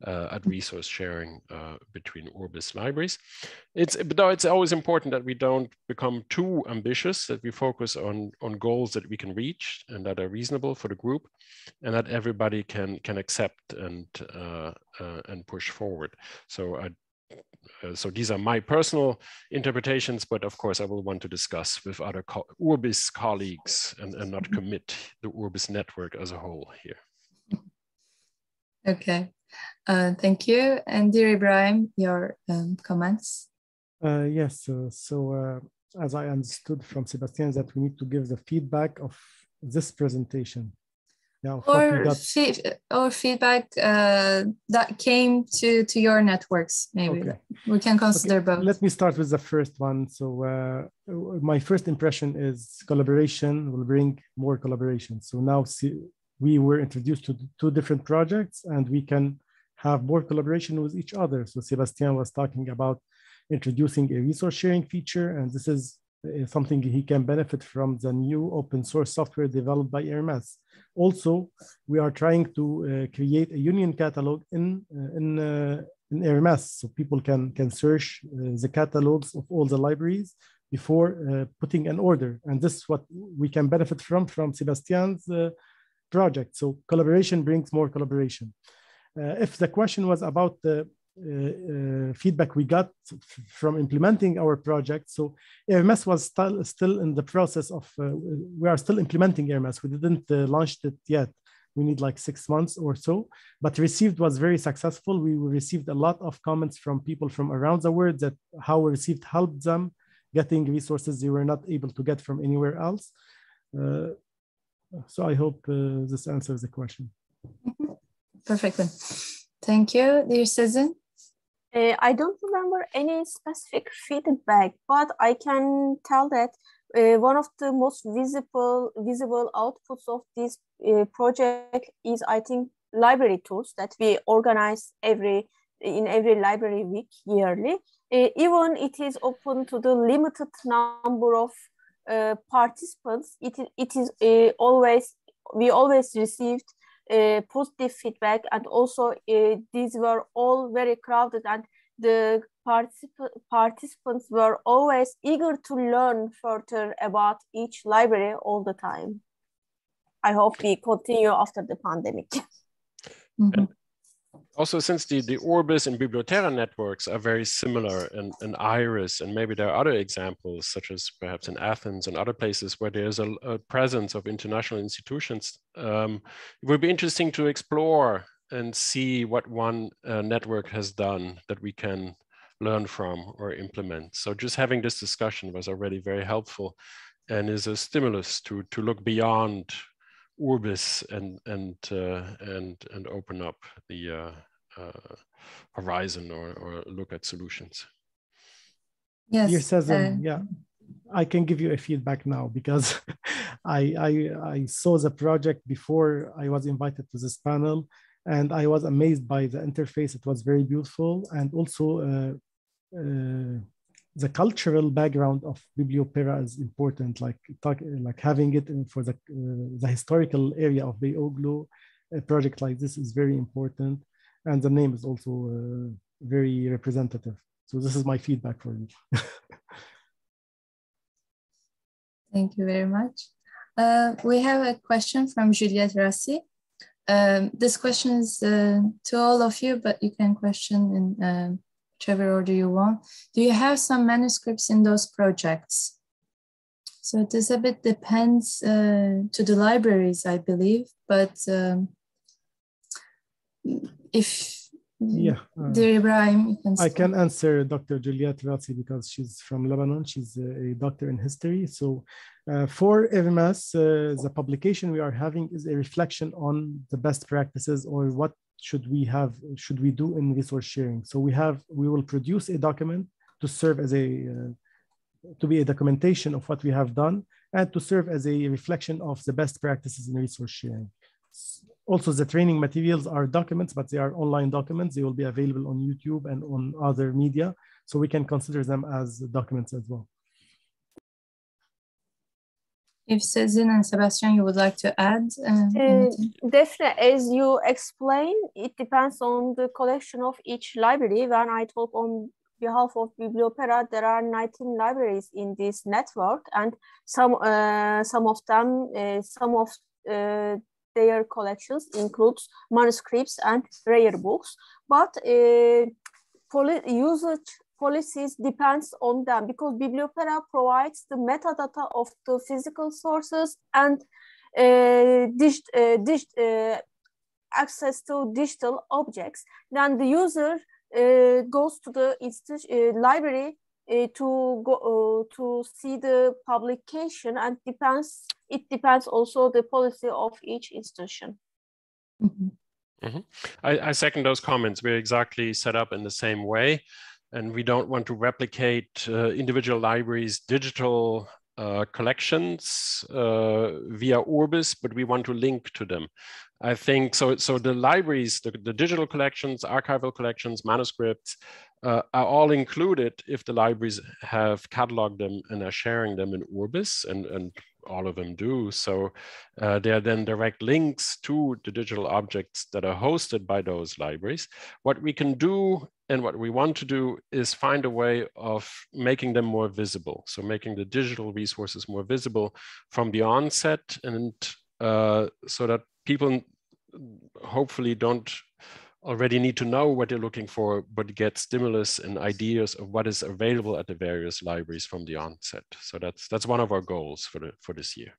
uh, at resource sharing uh, between Urbis libraries. It's but it's always important that we don't become too ambitious, that we focus on on goals that we can reach and that are reasonable for the group, and that everybody can can accept and uh, uh and push forward. So I. Uh, so these are my personal interpretations, but of course I will want to discuss with other co Urbis colleagues and, and not commit the Urbis network as a whole here. Okay. Uh, thank you. And dear Ibrahim, your um, comments? Uh, yes, uh, so uh, as I understood from Sebastian that we need to give the feedback of this presentation. Yeah, or, or feedback uh, that came to, to your networks, maybe. Okay. We can consider okay. both. Let me start with the first one. So uh, my first impression is collaboration will bring more collaboration. So now see, we were introduced to two different projects and we can have more collaboration with each other. So Sebastian was talking about introducing a resource sharing feature, and this is uh, something he can benefit from the new open source software developed by Hermes. Also, we are trying to uh, create a union catalog in, uh, in, uh, in Hermes, so people can, can search uh, the catalogs of all the libraries before uh, putting an order. And this is what we can benefit from, from Sebastian's project. So collaboration brings more collaboration. Uh, if the question was about the uh, uh, feedback we got from implementing our project. So Hermes was still, still in the process of, uh, we are still implementing Hermes. We didn't uh, launch it yet. We need like six months or so, but received was very successful. We received a lot of comments from people from around the world that how we received helped them getting resources they were not able to get from anywhere else. Uh, so I hope this answers the question. Mm -hmm. Perfectly. Thank you, dear Sezin. Uh, I don't remember any specific feedback, but I can tell that uh, one of the most visible visible outputs of this uh, project is, I think, library tools that we organize every in every library week yearly. Uh, even it is open to the limited number of uh, participants. It it is uh, always we always received uh, positive feedback and also uh, these were all very crowded and the particip participants were always eager to learn further about each library all the time. I hope we continue after the pandemic. Mm -hmm. Also, since the, the Urbis and Bibliopera networks are very similar in, in Iris, and maybe there are other examples, such as perhaps in Athens and other places where there's a, a presence of international institutions, um, it would be interesting to explore and see what one uh, network has done that we can learn from or implement. So just having this discussion was already very helpful and is a stimulus to, to look beyond Urbis and and uh, and and open up the uh, uh, horizon or, or look at solutions. Yes, you says uh, yeah. I can give you a feedback now because I, I I saw the project before I was invited to this panel, and I was amazed by the interface. It was very beautiful, and also uh, uh, the cultural background of Bibliopera is important, like talk, like having it for the, uh, the historical area of Beyoğlu, a project like this is very important. And the name is also uh, very representative. So this is my feedback for you. Thank you very much. Uh, we have a question from Juliette Rassi. Um, this question is uh, to all of you, but you can question in um, whichever order you want. Do you have some manuscripts in those projects? So this a bit depends uh, to the libraries, I believe, but um, if yeah, uh, dear Ibrahim, can I can answer Dr. Juliette Razi because she's from Lebanon. She's a, doctor in history. So uh, for Hermes, uh, the publication we are having is a reflection on the best practices or what should we have should we do in resource sharing? So we have we will produce a document to serve as a uh, to be a documentation of what we have done and to serve as a reflection of the best practices in resource sharing. Also the training materials are documents but they are online documents. They will be available on youtube and on other media. So we can consider them as documents as well If Sezin and Sebastian, you would like to add uh? Definitely, as you explained, it depends on the collection of each library. When I talk on behalf of Bibliopera, there are 19 libraries in this network, and some uh, some of them, uh, some of uh, their collections includes manuscripts and rare books, but uh, usage policies depends on them because Bibliopera provides the metadata of the physical sources and uh, dig uh, dig uh, access to digital objects. Then the user uh, goes to the uh, library uh, to go to see the publication and depends. It depends also the policy of each institution. Mm -hmm. Mm -hmm. I, I second those comments. We're exactly set up in the same way and we don't want to replicate uh, individual libraries' digital uh, collections uh, via Urbis, but we want to link to them. I think so. So the libraries, the, the digital collections, archival collections, manuscripts, uh, are all included if the libraries have cataloged them and are sharing them in Urbis, and, and all of them do. So uh, there are then direct links to the digital objects that are hosted by those libraries. What we can do and what we want to do is find a way of making them more visible. So making the digital resources more visible from the onset and uh, so that people hopefully don't already need to know what they're looking for, but get stimulus and ideas of what is available at the various libraries from the onset. So that's that's one of our goals for the for this year.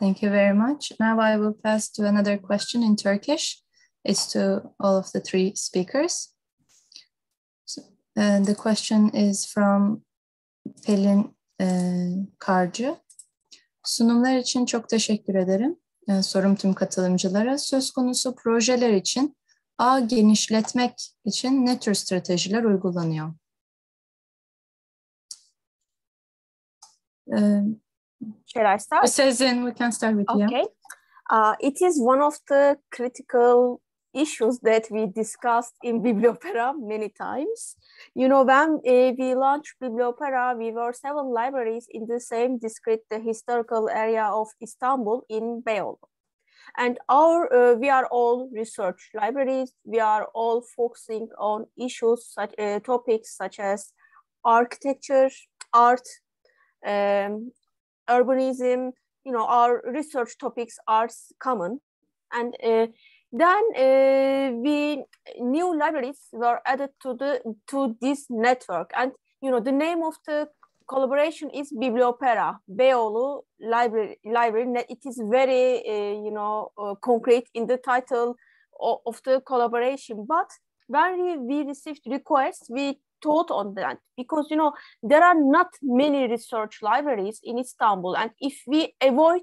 Thank you very much. Now I will pass to another question in Turkish. It's to all of the three speakers. So, uh, the question is from Pelin uh, Karcı. Sunumlar için çok teşekkür ederim. E, sorum tüm katılımcılara. Söz konusu projeler için ağ genişletmek için ne tür stratejiler uygulanıyor? Uh, Shall I start? Sezin, we can start with you. Okay. Uh, it is one of the critical issues that we discussed in Bibliopera many times. You know, when uh, we launched Bibliopera, we were seven libraries in the same discrete the historical area of Istanbul in Beyoğlu. And our, uh, we are all research libraries. We are all focusing on issues, such uh, topics such as architecture, art, um, urbanism, you know, our research topics are common. And then uh, we new libraries were added to the to this network, and you know the name of the collaboration is Bibliopera, Beyoğlu Library. Library. It is very uh, you know uh, concrete in the title of, of, the collaboration. But when we, we received requests, we thought on that because you know there are not many research libraries in Istanbul, and if we avoid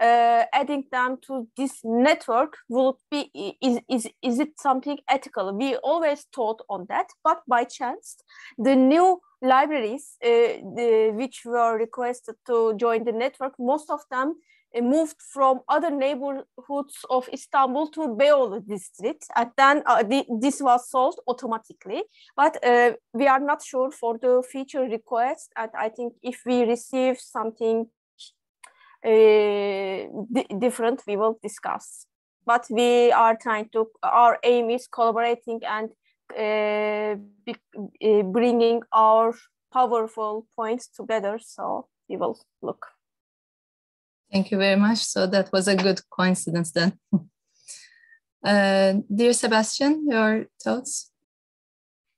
uh, adding them to this network will be is, is is it something ethical? We always thought on that but by chance the new libraries uh, the, which were requested to join the network most of them uh, moved from other neighborhoods of Istanbul to Beyoğlu district and then uh, the, this was solved automatically. But uh, we are not sure for the future request and I think if we receive something different we will discuss. But we are trying to our aim is collaborating and uh, be, uh, bringing our powerful points together. So we will look. Thank you very much. So that was a good coincidence then. Uh, dear sebastian your thoughts?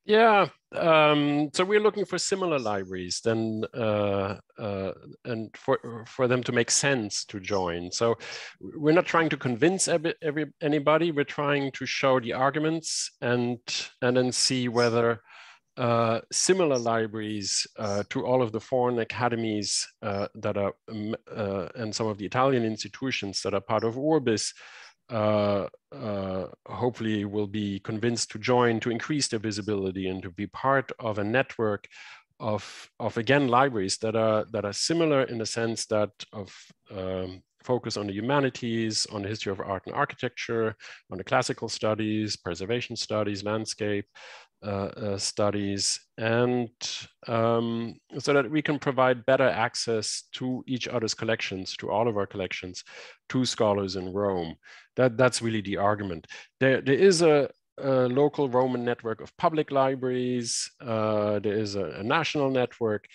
Yeah, um, so we're looking for similar libraries then, uh, uh, and for for them to make sense to join. So we're not trying to convince every, every anybody. We're trying to show the arguments and and then see whether uh, similar libraries uh, to all of the foreign academies uh, that are uh, and some of the Italian institutions that are part of Urbis uh, uh, hopefully will be convinced to join to increase their visibility and to be part of a network of, of again libraries that are that are similar in the sense that of um, focus on the humanities, on the history of art and architecture, on the classical studies, preservation studies, landscape uh, uh, studies, and um, so that we can provide better access to each other's collections, to all of our collections, to scholars in Rome. That, that's really the argument. There, there is a, a local Roman network of public libraries. Uh, there is a, a, national network.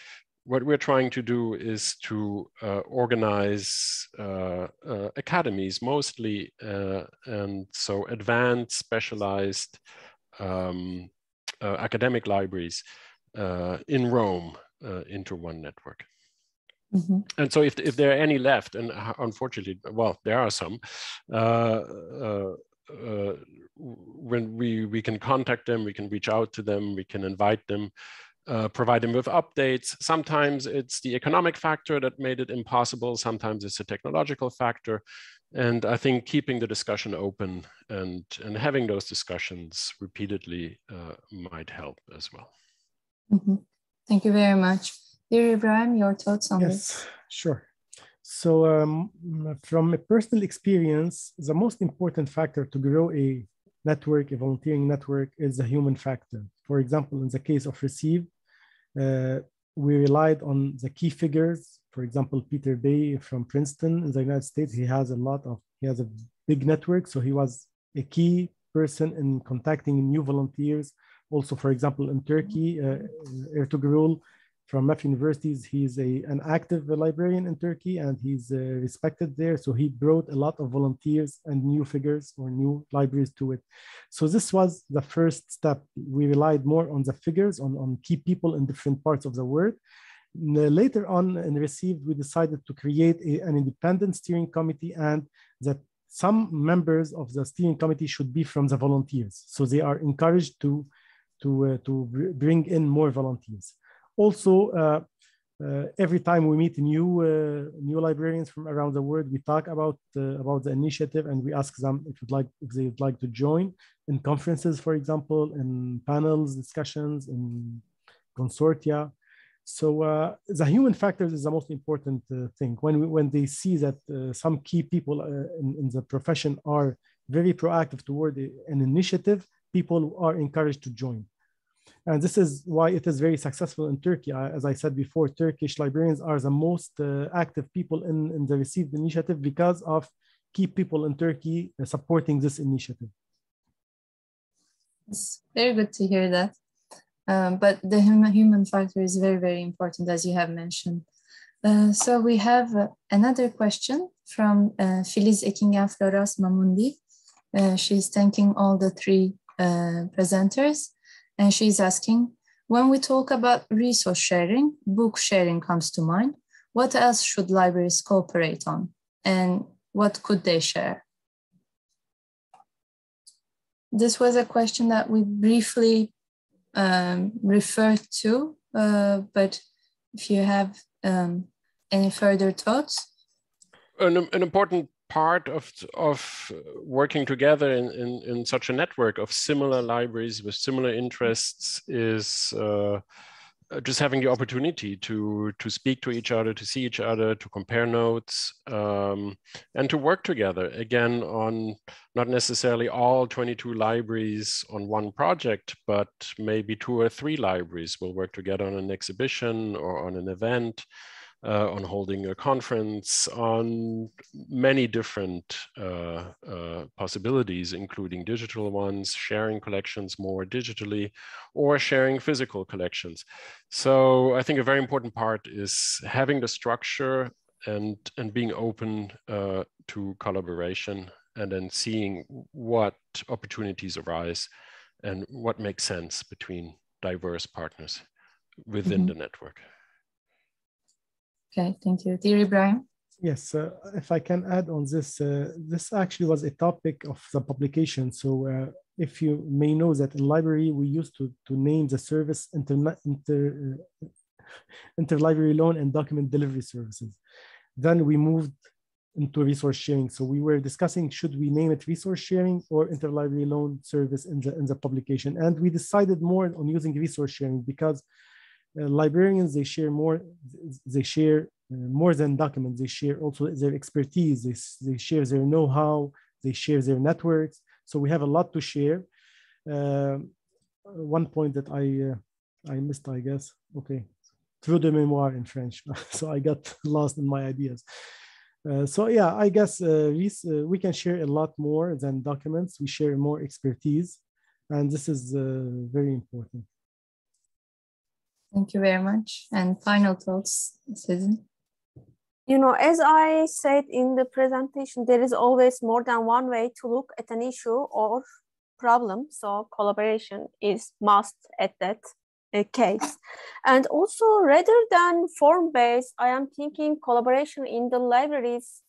What we're trying to do is to uh, organize uh, uh academies mostly, uh, and so advanced, specialized um, uh, academic libraries in Rome into one network. Mm -hmm. And so if, if there are any left, and unfortunately, well, there are some, uh, uh, uh, when we, we can contact them, we can reach out to them, we can invite them, uh, provide them with updates. Sometimes it's the economic factor that made it impossible. Sometimes it's a technological factor. And I think keeping the discussion open and, and having those discussions repeatedly uh, might help as well. Mm -hmm. Thank you very much. Dear Ibrahim, your thoughts on yes, this? Sure. So um, from a personal experience, the most important factor to grow a network, a volunteering network, is the human factor. For example, in the case of Receive, we relied on the key figures. For example, Peter Bay from Princeton in the United States, he has a lot of, he has a big network. So he was a key person in contacting new volunteers. Also, for example, in Turkey, uh, Ertugrul from MEF universities. He's a, an active librarian in Turkey and he's uh, respected there. So he brought a lot of volunteers and new figures or new libraries to it. So this was the first step. We relied more on the figures, on, on key people in different parts of the world. Later on in Received, we decided to create a, an independent steering committee and that some members of the steering committee should be from the volunteers. So they are encouraged to, to, uh, to bring in more volunteers. Also, uh, uh, every time we meet new uh, new librarians from around the world, we talk about about the initiative and we ask them if would like if they would like to join in conferences, for example, in panels, discussions, in consortia. So uh, the human factors is the most important uh, thing. When we, when they see that uh, some key people in, in, the profession are very proactive toward an initiative, people are encouraged to join. And this is why it is very successful in Turkey. As I said before, Turkish librarians are the most uh, active people in, in the received initiative because of key people in Turkey uh, supporting this initiative. It's very good to hear that. Um, but the human, human factor is very, very important, as you have mentioned. Uh, so we have uh, another question from uh, Filiz Ekingen Floras Mamundi. Uh, she's thanking all the three uh, presenters and she's asking, when we talk about resource sharing, book sharing comes to mind. What else should libraries cooperate on? And what could they share? This was a question that we briefly um, referred to, uh, but if you have um, any further thoughts? An, an important part of of working together in, in, in such a network of similar libraries with similar interests is uh, just having the opportunity to to speak to each other, to see each other, to compare notes, um, and to work together again on not necessarily all 22 libraries on one project, but maybe two or three libraries. Will work together on an exhibition or on an event uh, on holding a conference, on many different uh, uh, possibilities, including digital ones, sharing collections more digitally, or sharing physical collections. So I think a very important part is having the structure and, and being open uh, to collaboration and then seeing what opportunities arise and what makes sense between diverse partners within mm -hmm. the network. Okay, thank you. Dear Ibrahim? Yes, uh, if I can add on this, uh, this actually was a topic of the publication. So uh, if you may know that in library, we used to, to name the service inter, inter, uh, interlibrary loan and document delivery services. Then we moved into resource sharing. So we were discussing, should we name it resource sharing or interlibrary loan service in the, in the publication? And we decided more on using resource sharing because librarians they share more they share more than documents, they share also their expertise, they, they share their know-how, they share their networks. So we have a lot to share. Uh, one point that I uh, I missed, I guess. Okay, through the memoir in French. so I got lost in my ideas. Uh, so yeah, I guess uh, we, uh, we can share a lot more than documents. We share more expertise, and this is uh, very important. Thank you very much. And final thoughts, Sezin? You know, as I said in the presentation, there is always more than one way to look at an issue or problem. So collaboration is must at that uh, case. And also rather than form-based, I am thinking collaboration in the libraries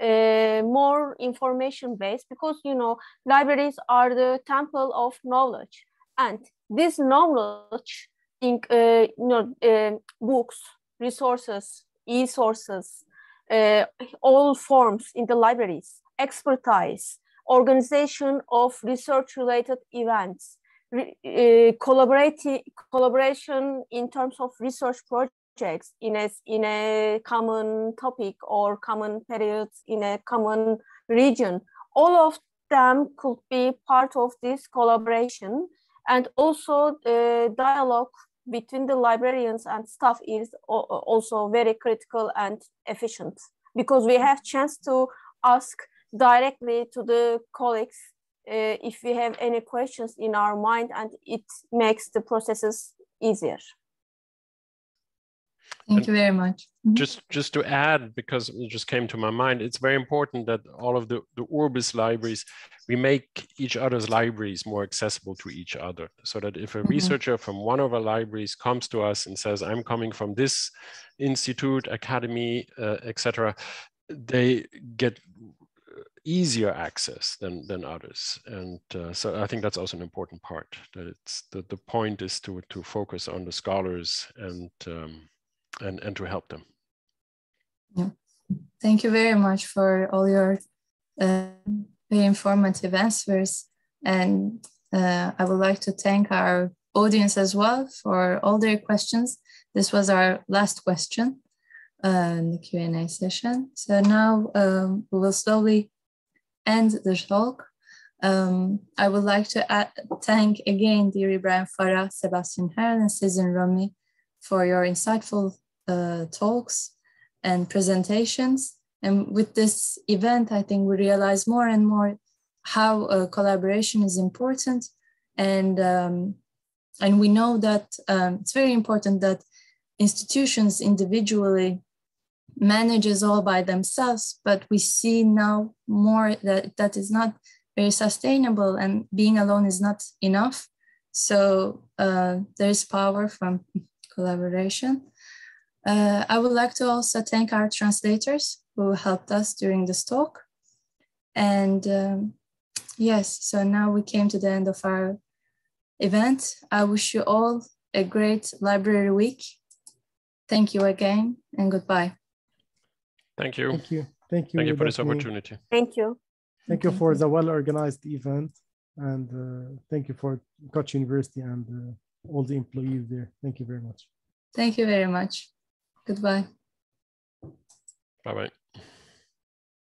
uh, more information-based because, you know, libraries are the temple of knowledge. And this knowledge, in, uh, you know, uh, books, resources, e-sources, uh, all forms in the libraries, expertise, organization of research-related events, uh, collaboration in terms of research projects in a, in a common topic or common periods in a common region. All of them could be part of this collaboration and also the dialogue between the librarians and staff is also very critical and efficient because we have chance to ask directly to the colleagues uh, if we have any questions in our mind and it makes the processes easier. Thank you very much. Mm -hmm. Just just to add, because it just came to my mind, it's very important that all of the, the Urbis libraries, we make each other's libraries more accessible to each other. So that if a mm -hmm. researcher from one of our libraries comes to us and says, I'm coming from this institute, academy, uh, etc., they get easier access than than others and uh, so i think that's also an important part that it's the, the point is to to focus on the scholars and um, and and to help them yeah thank you very much for all your uh, very informative answers and uh, i would like to thank our audience as well for all their questions this was our last question uh, in the Q&A session. So now um, we will slowly end the talk. Um, I would like to add, thank again dear Ibrahim Farah, Sebastian Hierl, and Sezin Romi for your insightful uh, talks and presentations. And with this event, I think we realize more and more how uh, collaboration is important. And, um, and we know that um, it's very important that institutions individually manages all by themselves, but we see now more that that is not very sustainable and being alone is not enough. So uh, there is power from collaboration. Uh, I would like to also thank our translators who helped us during this talk. And um, yes, so now we came to the end of our event. I wish you all a great library week. Thank you again and goodbye. Thank you. Thank you. Thank you. Thank you for this opportunity. Thank you. Thank you for the well-organized event. And uh, thank you for Koç University and uh, all the employees there. Thank you very much. Thank you very much. Goodbye. Bye-bye.